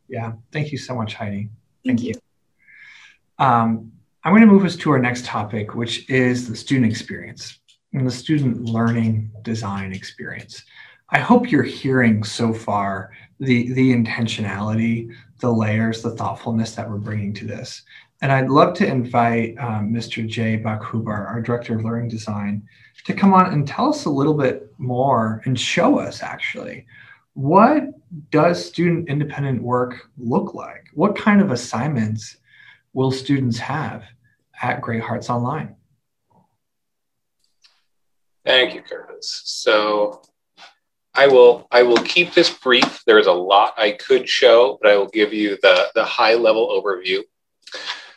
Yeah, thank you so much, Heidi. Thank, thank you. you. Um, I'm going to move us to our next topic, which is the student experience and the student learning design experience. I hope you're hearing so far the, the intentionality, the layers, the thoughtfulness that we're bringing to this. And I'd love to invite um, Mr. Jay Bakhubar, our Director of Learning Design, to come on and tell us a little bit more and show us actually what does student independent work look like? What kind of assignments will students have at Great Hearts Online? Thank you, Curtis. So I will I will keep this brief. There's a lot I could show, but I will give you the, the high level overview.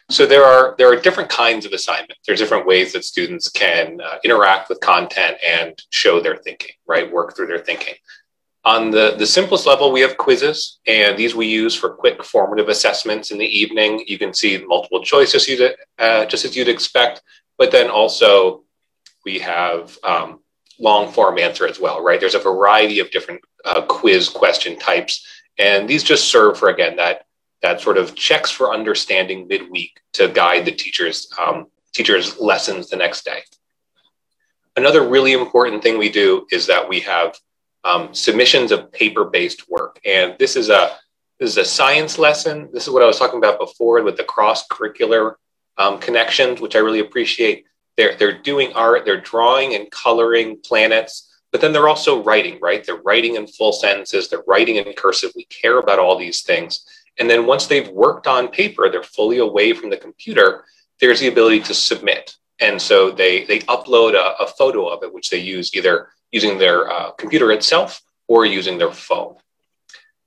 So there are there are different kinds of assignments. There's different ways that students can uh, interact with content and show their thinking, right? Work through their thinking. On the, the simplest level, we have quizzes, and these we use for quick formative assessments in the evening. You can see multiple choices, uh, just as you'd expect, but then also we have um, long form answer as well, right? There's a variety of different uh, quiz question types, and these just serve for again that that sort of checks for understanding midweek to guide the teachers um, teachers lessons the next day. Another really important thing we do is that we have um, submissions of paper-based work, and this is a this is a science lesson. This is what I was talking about before with the cross-curricular um, connections, which I really appreciate they're they're doing art, they're drawing and coloring planets, but then they're also writing, right? They're writing in full sentences, they're writing in cursive. We care about all these things. And then once they've worked on paper, they're fully away from the computer, there's the ability to submit. And so they they upload a, a photo of it, which they use either using their uh, computer itself or using their phone.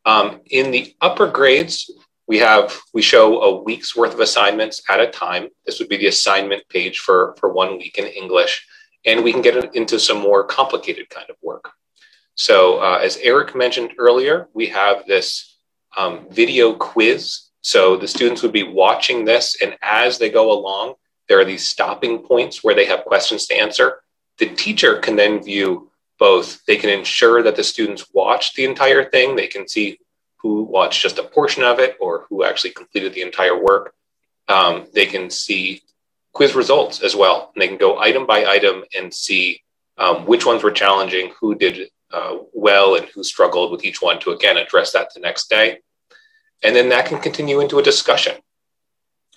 Um, in the upper grades, we have we show a week's worth of assignments at a time. This would be the assignment page for for one week in english. And we can get into some more complicated kind of work. So uh, as eric mentioned earlier we have this um, video quiz. So the students would be watching this and as they go along there are these stopping points where they have questions to answer. The teacher can then view both they can ensure that the students watch the entire thing they can see who watched just a portion of it or who actually completed the entire work. Um, they can see quiz results as well. And they can go item by item and see um, which ones were challenging, who did uh, well, and who struggled with each one to again address that the next day. And then that can continue into a discussion.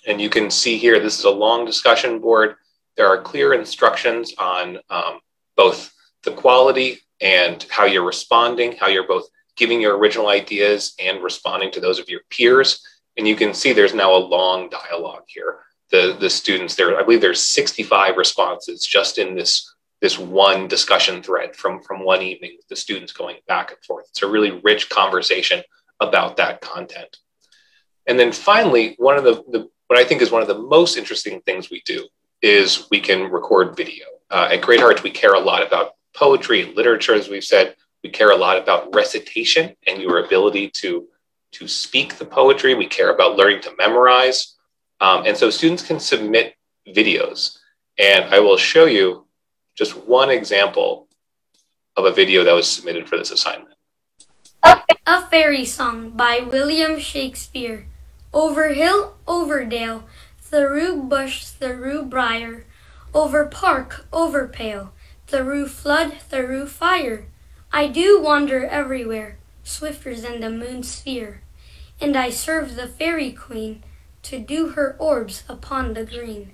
And you can see here, this is a long discussion board. There are clear instructions on um, both the quality and how you're responding, how you're both giving your original ideas and responding to those of your peers. And you can see there's now a long dialogue here. The, the students there, I believe there's 65 responses just in this, this one discussion thread from, from one evening, the students going back and forth. It's a really rich conversation about that content. And then finally, one of the, the what I think is one of the most interesting things we do is we can record video. Uh, at Great Hearts, we care a lot about poetry literature, as we've said, We care a lot about recitation and your ability to, to speak the poetry. We care about learning to memorize. Um, and so students can submit videos. And I will show you just one example of a video that was submitted for this assignment. A Fairy Song by William Shakespeare. Over hill, over dale, through bush, through briar, over park, over pale, through flood, through fire. I do wander everywhere, swifter than the moon's sphere, and I serve the fairy queen to do her orbs upon the green.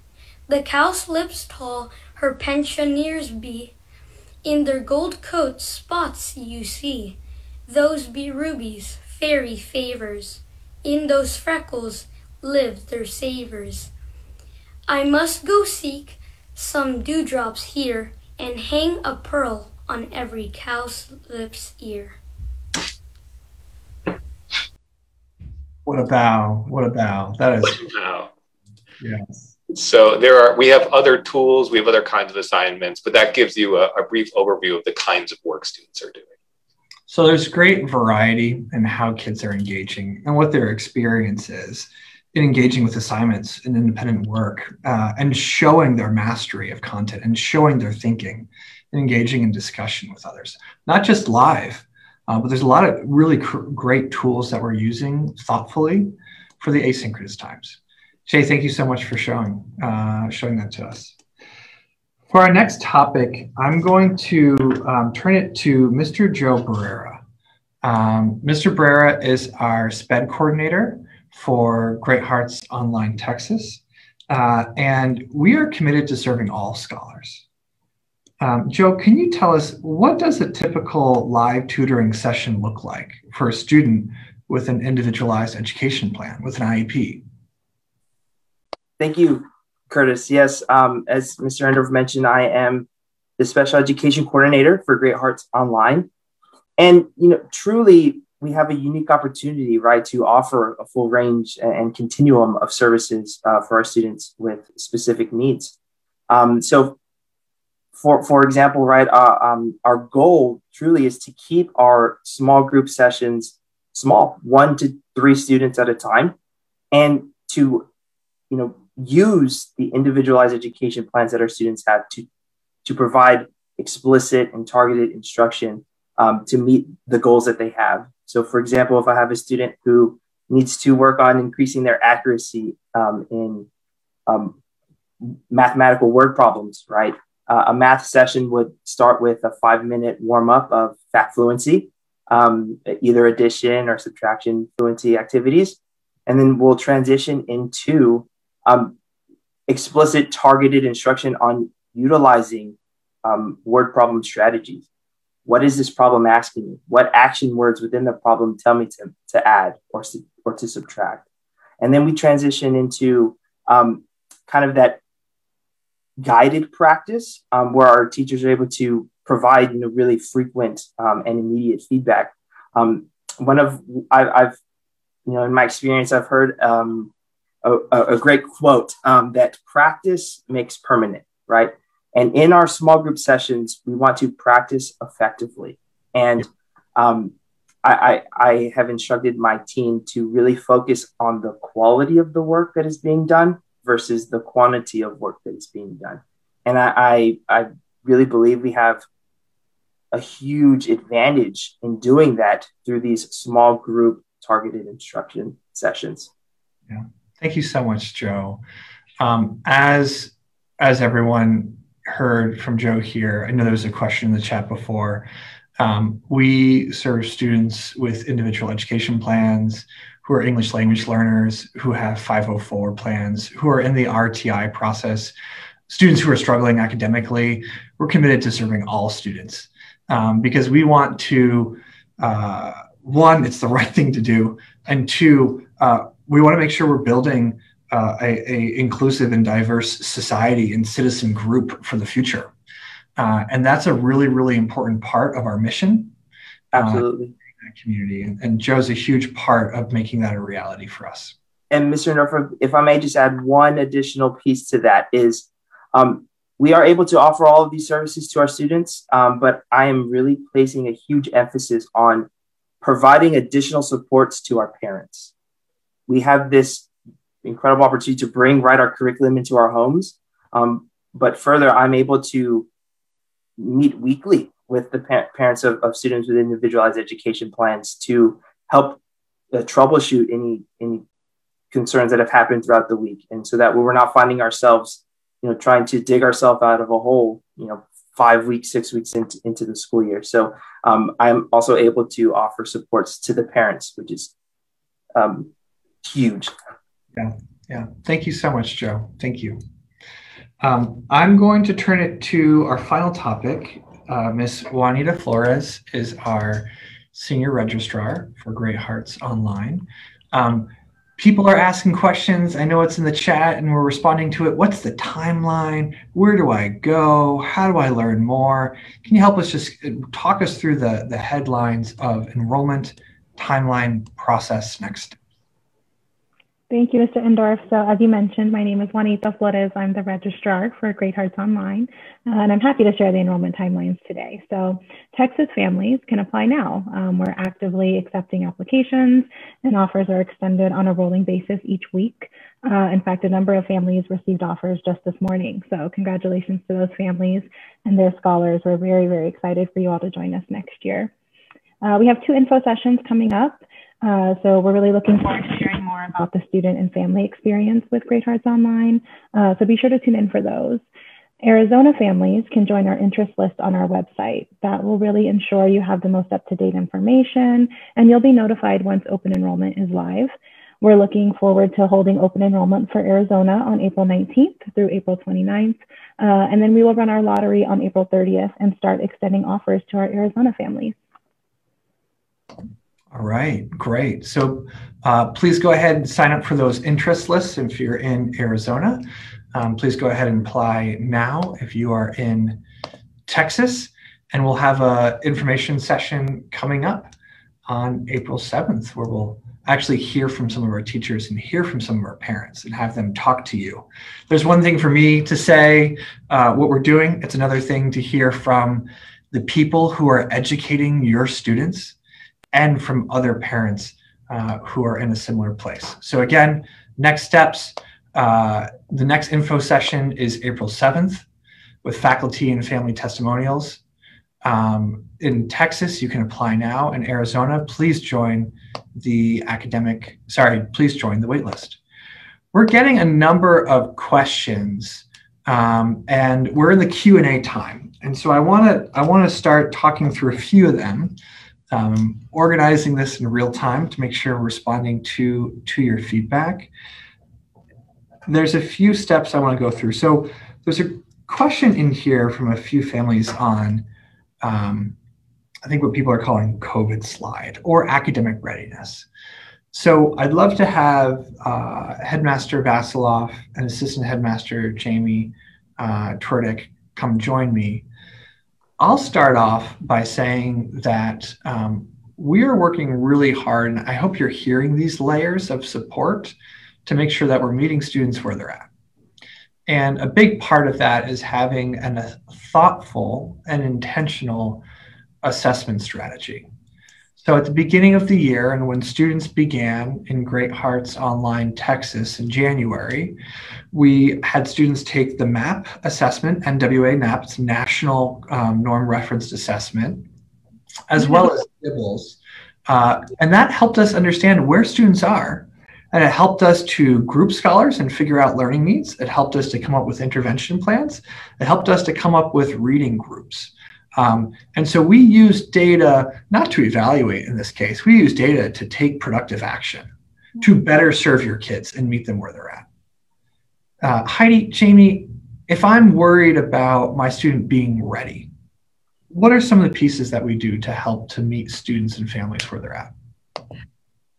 The cowslips tall, her pensioners be, in their gold coats spots you see. Those be rubies, fairy favors. In those freckles live their savors. I must go seek some dewdrops here and hang a pearl on every cowslip's ear. What a bow. What a bow. That is. Wow. Yes. So there are, we have other tools, we have other kinds of assignments, but that gives you a, a brief overview of the kinds of work students are doing. So there's great variety in how kids are engaging and what their experience is in engaging with assignments and independent work uh, and showing their mastery of content and showing their thinking and engaging in discussion with others, not just live, uh, but there's a lot of really cr- great tools that we're using thoughtfully for the asynchronous times. Jay, thank you so much for showing uh, showing that to us. For our next topic, I'm going to um, turn it to Mr. Joe Barrera. Um, Mr. Barrera is our SPED coordinator for Great Hearts Online Texas, uh, and we are committed to serving all scholars. Um, Joe, can you tell us what does a typical live tutoring session look like for a student with an individualized education plan, with an IEP? Thank you, Curtis. Yes, um, as Mr. Endorf mentioned, I am the special education coordinator for Great Hearts Online. And, you know, truly, we have a unique opportunity, right, to offer a full range and continuum of services uh, for our students with specific needs. Um, so, for, for example, right, uh, um, our goal truly is to keep our small group sessions small, one to three students at a time, and to, you know, use the individualized education plans that our students have to, to provide explicit and targeted instruction um, to meet the goals that they have. So, for example, if I have a student who needs to work on increasing their accuracy um, in um, mathematical word problems, right? Uh, a math session would start with a five minute warm up of fact fluency, um, either addition or subtraction fluency activities. And then we'll transition into um, explicit targeted instruction on utilizing um, word problem strategies. What is this problem asking me? What action words within the problem tell me to, to add or, or to subtract? And then we transition into um, kind of that guided practice um, where our teachers are able to provide you know, really frequent um, and immediate feedback. Um, one of I, have you know in my experience I've heard um, a, a great quote um, that practice makes permanent, right? And in our small group sessions, we want to practice effectively. And um, I, I, I, have instructed my team to really focus on the quality of the work that is being done versus the quantity of work that is being done. And I, I, I really believe we have a huge advantage in doing that through these small group targeted instruction sessions. Yeah. Thank you so much, Joe. Um, as as everyone heard from Joe here, I know there was a question in the chat before. Um, we serve students with individual education plans who are English language learners, who have 504 plans, who are in the RTI process, students who are struggling academically. We're committed to serving all students um, because we want to, uh, one, it's the right thing to do, and two, uh, we want to make sure we're building uh, a, a, inclusive and diverse society and citizen group for the future. Uh, and that's a really, really important part of our mission. Uh, Absolutely. community. And, and, Joe's a huge part of making that a reality for us. And Mr. Endorf, if I may just add one additional piece to that is um, we are able to offer all of these services to our students, um, but I am really placing a huge emphasis on providing additional supports to our parents. We have this incredible opportunity to bring right our curriculum into our homes. Um, but further, I'm able to meet weekly with the pa- parents of, of students with individualized education plans to help uh, troubleshoot any any concerns that have happened throughout the week, and so that we're not finding ourselves, you know, trying to dig ourselves out of a hole, you know, five weeks, six weeks into, into the school year. So um, I'm also able to offer supports to the parents, which is um, huge. Yeah, yeah. Thank you so much, Joe. Thank you. Um, I'm going to turn it to our final topic. Uh, Miss Juanita Flores is our senior registrar for Great Hearts Online. Um, people are asking questions. I know it's in the chat and we're responding to it. What's the timeline? Where do I go? How do I learn more? Can you help us just uh, talk us through the, the headlines of enrollment, timeline, process next? Thank you, Mr. Endorf. So as you mentioned, my name is Juanita Flores. I'm the registrar for Great Hearts Online, and I'm happy to share the enrollment timelines today. So Texas families can apply now. Um, we're actively accepting applications and offers are extended on a rolling basis each week. Uh, in fact, a number of families received offers just this morning. So congratulations to those families and their scholars. We're very, very excited for you all to join us next year. Uh, we have two info sessions coming up. Uh, so we're really looking forward to sharing more about the student and family experience with Great Hearts Online. Uh, so be sure to tune in for those. Arizona families can join our interest list on our website. That will really ensure you have the most up-to-date information and you'll be notified once open enrollment is live. We're looking forward to holding open enrollment for Arizona on April 19th through April 29th. Uh, and then we will run our lottery on April 30th and start extending offers to our Arizona families. All right, great. So uh, please go ahead and sign up for those interest lists if you're in Arizona. Um, please go ahead and apply now if you are in Texas. And we'll have a information session coming up on April 7th where we'll actually hear from some of our teachers and hear from some of our parents and have them talk to you. There's one thing for me to say uh, what we're doing. It's another thing to hear from the people who are educating your students and from other parents uh, who are in a similar place. So again, next steps, uh, the next info session is April 7th with faculty and family testimonials. Um, in Texas, you can apply now. In Arizona, please join the academic, sorry, please join the waitlist. We're getting a number of questions um, and we're in the Q&A time. And so I wanna, I wanna start talking through a few of them um, organizing this in real time to make sure we're responding to, to your feedback. There's a few steps I want to go through. So there's a question in here from a few families on, um, I think what people are calling COVID slide or academic readiness. So I'd love to have uh, Headmaster Vasiloff and Assistant Headmaster Jamie uh, come join me I'll start off by saying that um, we are working really hard, and I hope you're hearing these layers of support to make sure that we're meeting students where they're at. And a big part of that is having a thoughtful and intentional assessment strategy. So at the beginning of the year, and when students began in Great Hearts Online Texas in January, we had students take the MAP assessment, NWEA MAP, it's National um, Norm Referenced Assessment, as well as DIBELS. Uh, and that helped us understand where students are. And it helped us to group scholars and figure out learning needs. It helped us to come up with intervention plans. It helped us to come up with reading groups. Um, and so we use data not to evaluate in this case, we use data to take productive action to better serve your kids and meet them where they're at. Uh, Heidi, Jamie, if I'm worried about my student being ready, what are some of the pieces that we do to help to meet students and families where they're at?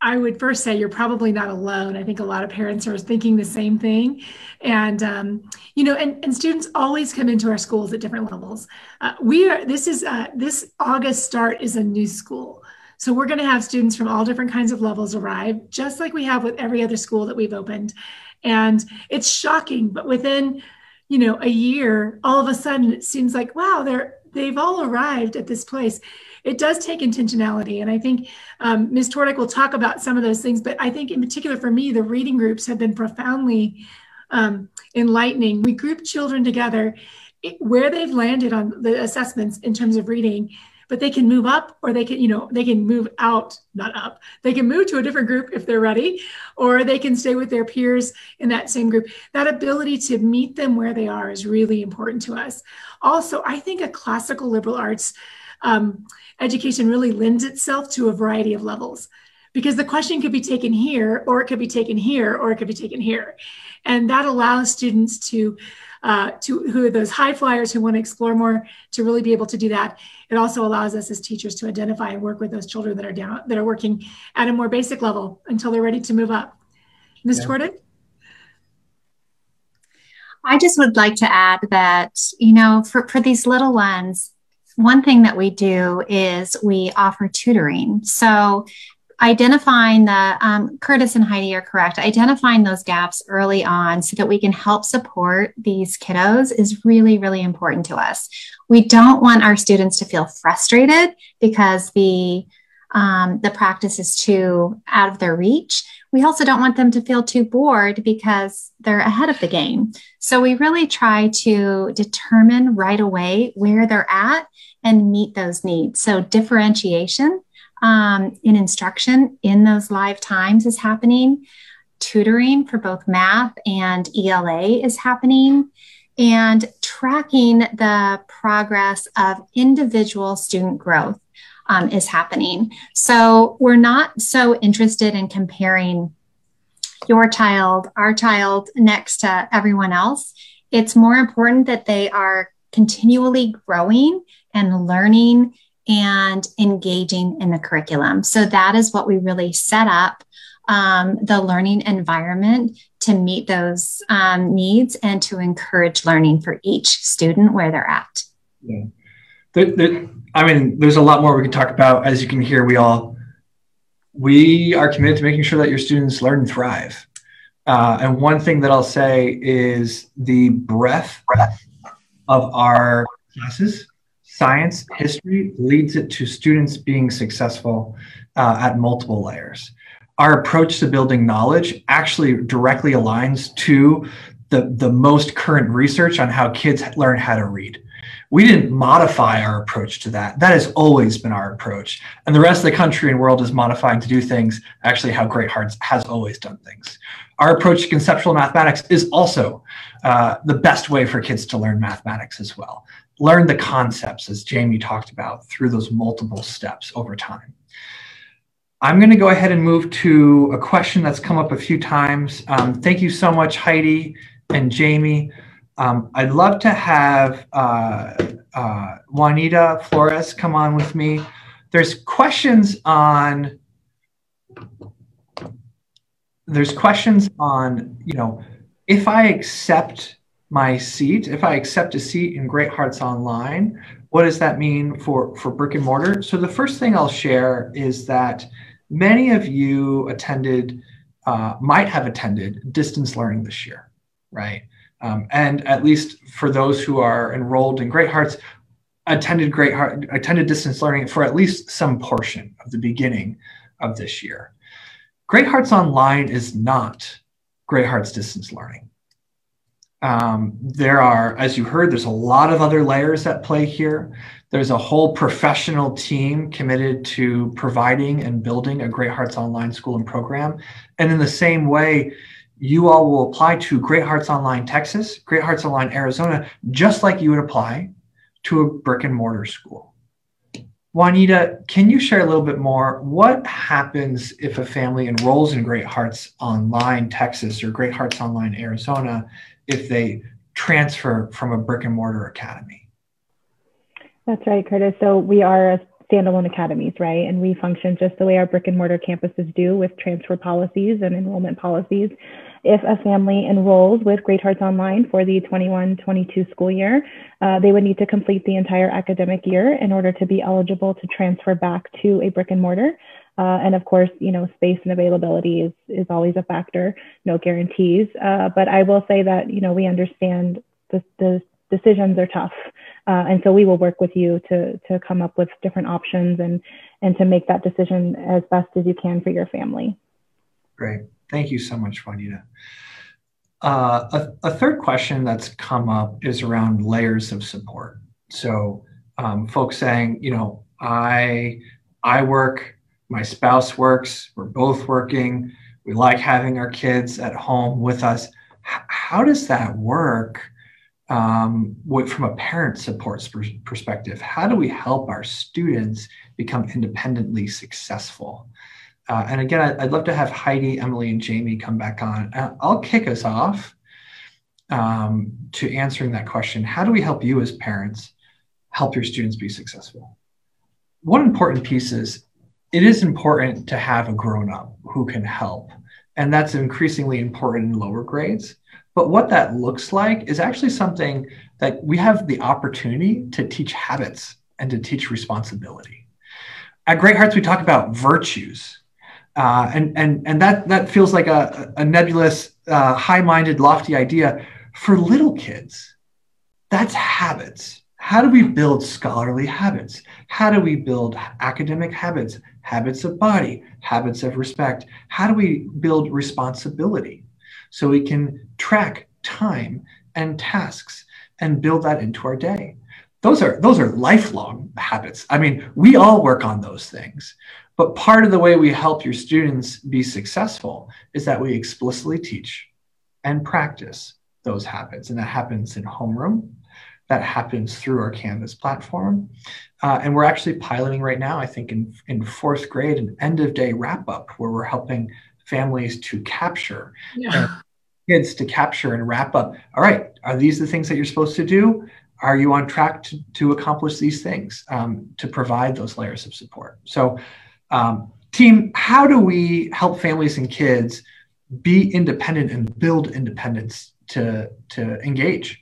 I would first say you're probably not alone. I think a lot of parents are thinking the same thing. And, um, you know, and, and students always come into our schools at different levels. Uh, we are, this is, uh, this August start is a new school. So we're going to have students from all different kinds of levels arrive, just like we have with every other school that we've opened. And it's shocking, but within you know, a year, all of a sudden it seems like, wow, they're they've all arrived at this place. It does take intentionality. And I think um, Ms. Tordick will talk about some of those things, but I think in particular for me, the reading groups have been profoundly um, enlightening. We group children together where they've landed on the assessments in terms of reading but they can move up or they can you know they can move out not up they can move to a different group if they're ready or they can stay with their peers in that same group that ability to meet them where they are is really important to us also i think a classical liberal arts um, education really lends itself to a variety of levels because the question could be taken here or it could be taken here or it could be taken here and that allows students to uh, to who are those high flyers who want to explore more to really be able to do that. It also allows us as teachers to identify and work with those children that are down that are working at a more basic level until they're ready to move up. Ms. Yeah. I just would like to add that, you know, for, for these little ones, one thing that we do is we offer tutoring. So identifying the um, curtis and heidi are correct. Identifying those gaps early on so that we can help support these kiddos is really really important to us. We don't want our students to feel frustrated because the um, the practice is too out of their reach. We also don't want them to feel too bored because they're ahead of the game. So we really try to determine right away where they're at and meet those needs so differentiation um, in instruction in those live times is happening. Tutoring for both math and ELA is happening. And tracking the progress of individual student growth um, is happening. So we're not so interested in comparing your child, our child, next to everyone else. It's more important that they are continually growing and learning and engaging in the curriculum. So that is what we really set up um, the learning environment to meet those um, needs and to encourage learning for each student where they're at. Yeah. The, the, I mean, there's a lot more we can talk about. As you can hear, we all we are committed to making sure that your students learn and thrive. Uh, and one thing that I'll say is the breadth of our classes science history leads it to students being successful uh, at multiple layers. Our approach to building knowledge actually directly aligns to the, the most current research on how kids learn how to read. We didn't modify our approach to that. That has always been our approach. And the rest of the country and world is modifying to do things actually how Great Hearts has always done things. Our approach to conceptual mathematics is also uh, the best way for kids to learn mathematics as well learn the concepts as Jamie talked about through those multiple steps over time. I'm going to go ahead and move to a question that's come up a few times. Um, thank you so much, Heidi and Jamie. Um, I'd love to have uh, uh, Juanita Flores come on with me. There's questions on there's questions on you know if I accept my seat, if I accept a seat in Great Hearts Online, what does that mean for, for brick and mortar? So the first thing I'll share is that many of you attended, uh, might have attended distance learning this year, right? Um, and at least for those who are enrolled in Great Hearts, attended Great Heart, attended distance learning for at least some portion of the beginning of this year. Great Hearts Online is not Great Hearts distance learning. Um, there are, as you heard, there's a lot of other layers at play here. There's a whole professional team committed to providing and building a Great Hearts Online school and program. And in the same way, you all will apply to Great Hearts Online Texas, Great Hearts Online Arizona, just like you would apply to a brick and mortar school. Juanita, can you share a little bit more? What happens if a family enrolls in Great Hearts Online Texas or Great Hearts Online Arizona if they transfer from a brick and mortar academy. That's right, Curtis. So we are a standalone academies, right? And we function just the way our brick and mortar campuses do with transfer policies and enrollment policies. If a family enrolls with Great Hearts Online for the 21 22 school year, uh, they would need to complete the entire academic year in order to be eligible to transfer back to a brick and mortar. Uh, and of course, you know, space and availability is, is always a factor, no guarantees. Uh, but I will say that, you know, we understand the, the decisions are tough. Uh, and so we will work with you to, to come up with different options and, and to make that decision as best as you can for your family. Great. Thank you so much, Juanita. Uh, a, a, third question that's come up is around layers of support. So um, folks saying, you know, I I work, my spouse works, we're both working, we like having our kids at home with us. H- how does that work um, from a parent support perspective? How do we help our students become independently successful? Uh, and again, I, would love to have Heidi, Emily, and Jamie come back on. Uh, I'll kick us off um, to answering that question. How do we help you as parents help your students be successful? One important piece is it is important to have a grown up who can help. And that's increasingly important in lower grades. But what that looks like is actually something that we have the opportunity to teach habits and to teach responsibility. At Great Hearts, we talk about virtues. Uh, and and, and that, that feels like a, a nebulous, uh, high minded, lofty idea. For little kids, that's habits. How do we build scholarly habits? How do we build academic habits, habits of body, habits of respect? How do we build responsibility? so we can track time and tasks and build that into our day those are those are lifelong habits i mean we all work on those things but part of the way we help your students be successful is that we explicitly teach and practice those habits. And that happens in homeroom. That happens through our canvas platform. Uh, and we're actually piloting right now i think in, in fourth grade an end of day wrap up where we're helping families to capture yeah. kids to capture and wrap up. All right are these the things that you're supposed to do? Are you on track to, to accomplish these things um, to provide those layers of support? So um, team how do we help families and kids be independent and build independence to to engage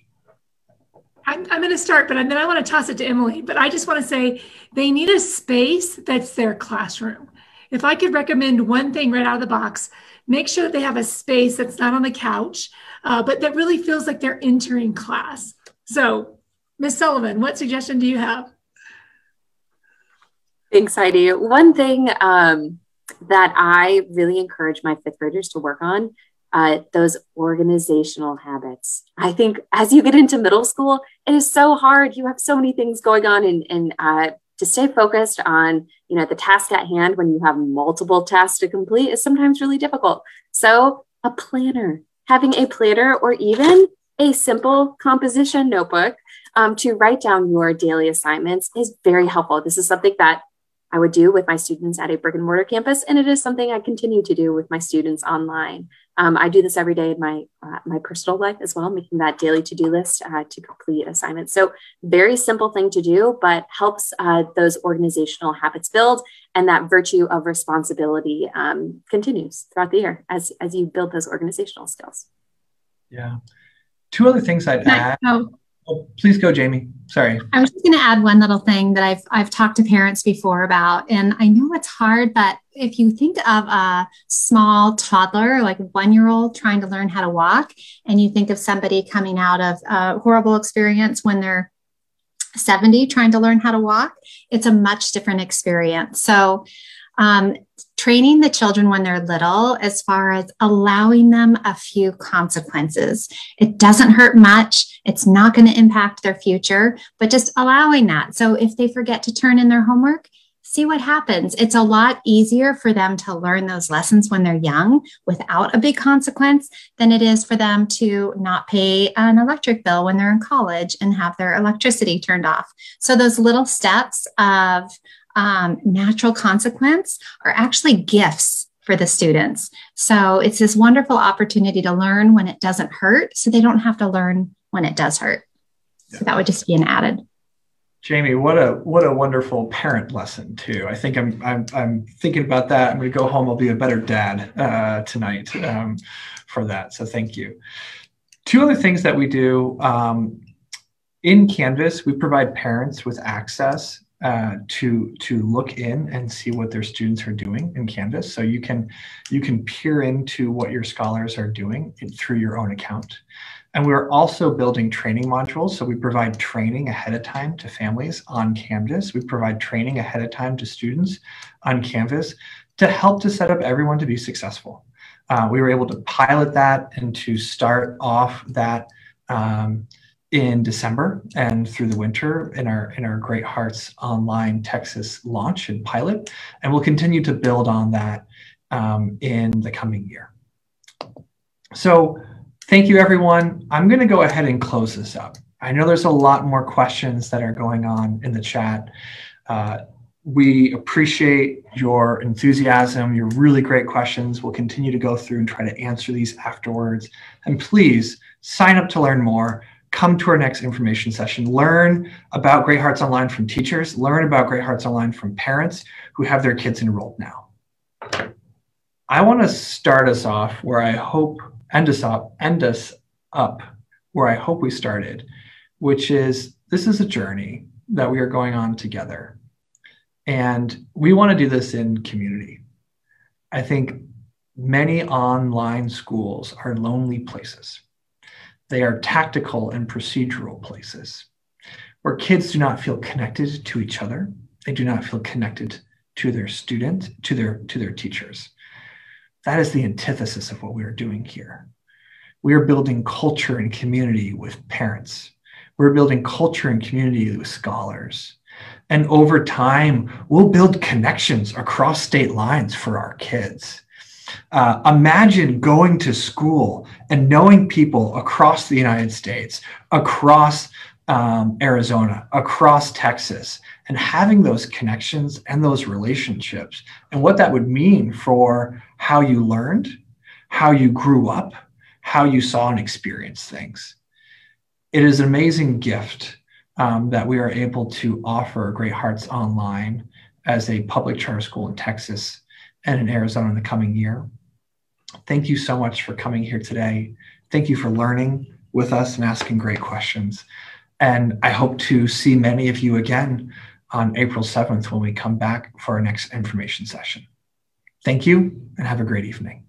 I'm, I'm going to start, but then I want to toss it to Emily. But I just want to say they need a space that's their classroom. If I could recommend one thing right out of the box, make sure that they have a space that's not on the couch, uh, but that really feels like they're entering class. So, Ms. Sullivan, what suggestion do you have? Thanks, Heidi. One thing um, that I really encourage my fifth graders to work on uh, those organizational habits. I think as you get into middle school, it is so hard. You have so many things going on, and, and uh, to stay focused on you know the task at hand when you have multiple tasks to complete is sometimes really difficult so a planner having a planner or even a simple composition notebook um, to write down your daily assignments is very helpful this is something that I would do with my students at a brick and mortar campus, and it is something I continue to do with my students online. Um, I do this every day in my uh, my personal life as well, making that daily to do list uh, to complete assignments. So very simple thing to do, but helps uh, those organizational habits build, and that virtue of responsibility um, continues throughout the year as as you build those organizational skills. Yeah. Two other things I'd add. Oh, Oh, please go, Jamie. Sorry. I was just going to add one little thing that I've I've talked to parents before about, and I know it's hard, but if you think of a small toddler, like one year old trying to learn how to walk, and you think of somebody coming out of a horrible experience when they're 70 trying to learn how to walk, it's a much different experience. So um, training the children when they're little as far as allowing them a few consequences. It doesn't hurt much. It's not going to impact their future, but just allowing that. So if they forget to turn in their homework, see what happens. It's a lot easier for them to learn those lessons when they're young without a big consequence than it is for them to not pay an electric bill when they're in college and have their electricity turned off. So those little steps of um, natural consequence are actually gifts for the students. So it's this wonderful opportunity to learn when it doesn't hurt, so they don't have to learn when it does hurt. So that would just be an added. Jamie, what a what a wonderful parent lesson too. I think I'm I'm I'm thinking about that. I'm going to go home. I'll be a better dad uh, tonight um, for that. So thank you. Two other things that we do um, in Canvas, we provide parents with access uh, to to look in and see what their students are doing in Canvas. So you can you can peer into what your scholars are doing in, through your own account. And we're also building training modules. So we provide training ahead of time to families on Canvas. We provide training ahead of time to students on Canvas to help to set up everyone to be successful. Uh, we were able to pilot that and to start off that um, in December and through the winter in our in our Great Hearts Online Texas launch and pilot, and we'll continue to build on that um, in the coming year. So, thank you, everyone. I'm going to go ahead and close this up. I know there's a lot more questions that are going on in the chat. Uh, we appreciate your enthusiasm, your really great questions. We'll continue to go through and try to answer these afterwards. And please sign up to learn more come to our next information session. Learn about Great Hearts Online from teachers. Learn about Great Hearts Online from parents who have their kids enrolled now. I want to start us off where I hope end us up, end us up where I hope we started, which is this is a journey that we are going on together. And we want to do this in community. I think many online schools are lonely places they are tactical and procedural places where kids do not feel connected to each other. They do not feel connected to their student, to their, to their teachers. That is the antithesis of what we are doing here. We are building culture and community with parents. We're building culture and community with scholars. And over time, we'll build connections across state lines for our kids. Uh, imagine going to school and knowing people across the United States, across um, Arizona, across Texas, and having those connections and those relationships, and what that would mean for how you learned, how you grew up, how you saw and experienced things. It is an amazing gift um, that we are able to offer Great Hearts Online as a public charter school in Texas and in Arizona in the coming year. Thank you so much for coming here today. Thank you for learning with us and asking great questions. And I hope to see many of you again on April 7th when we come back for our next information session. Thank you and have a great evening.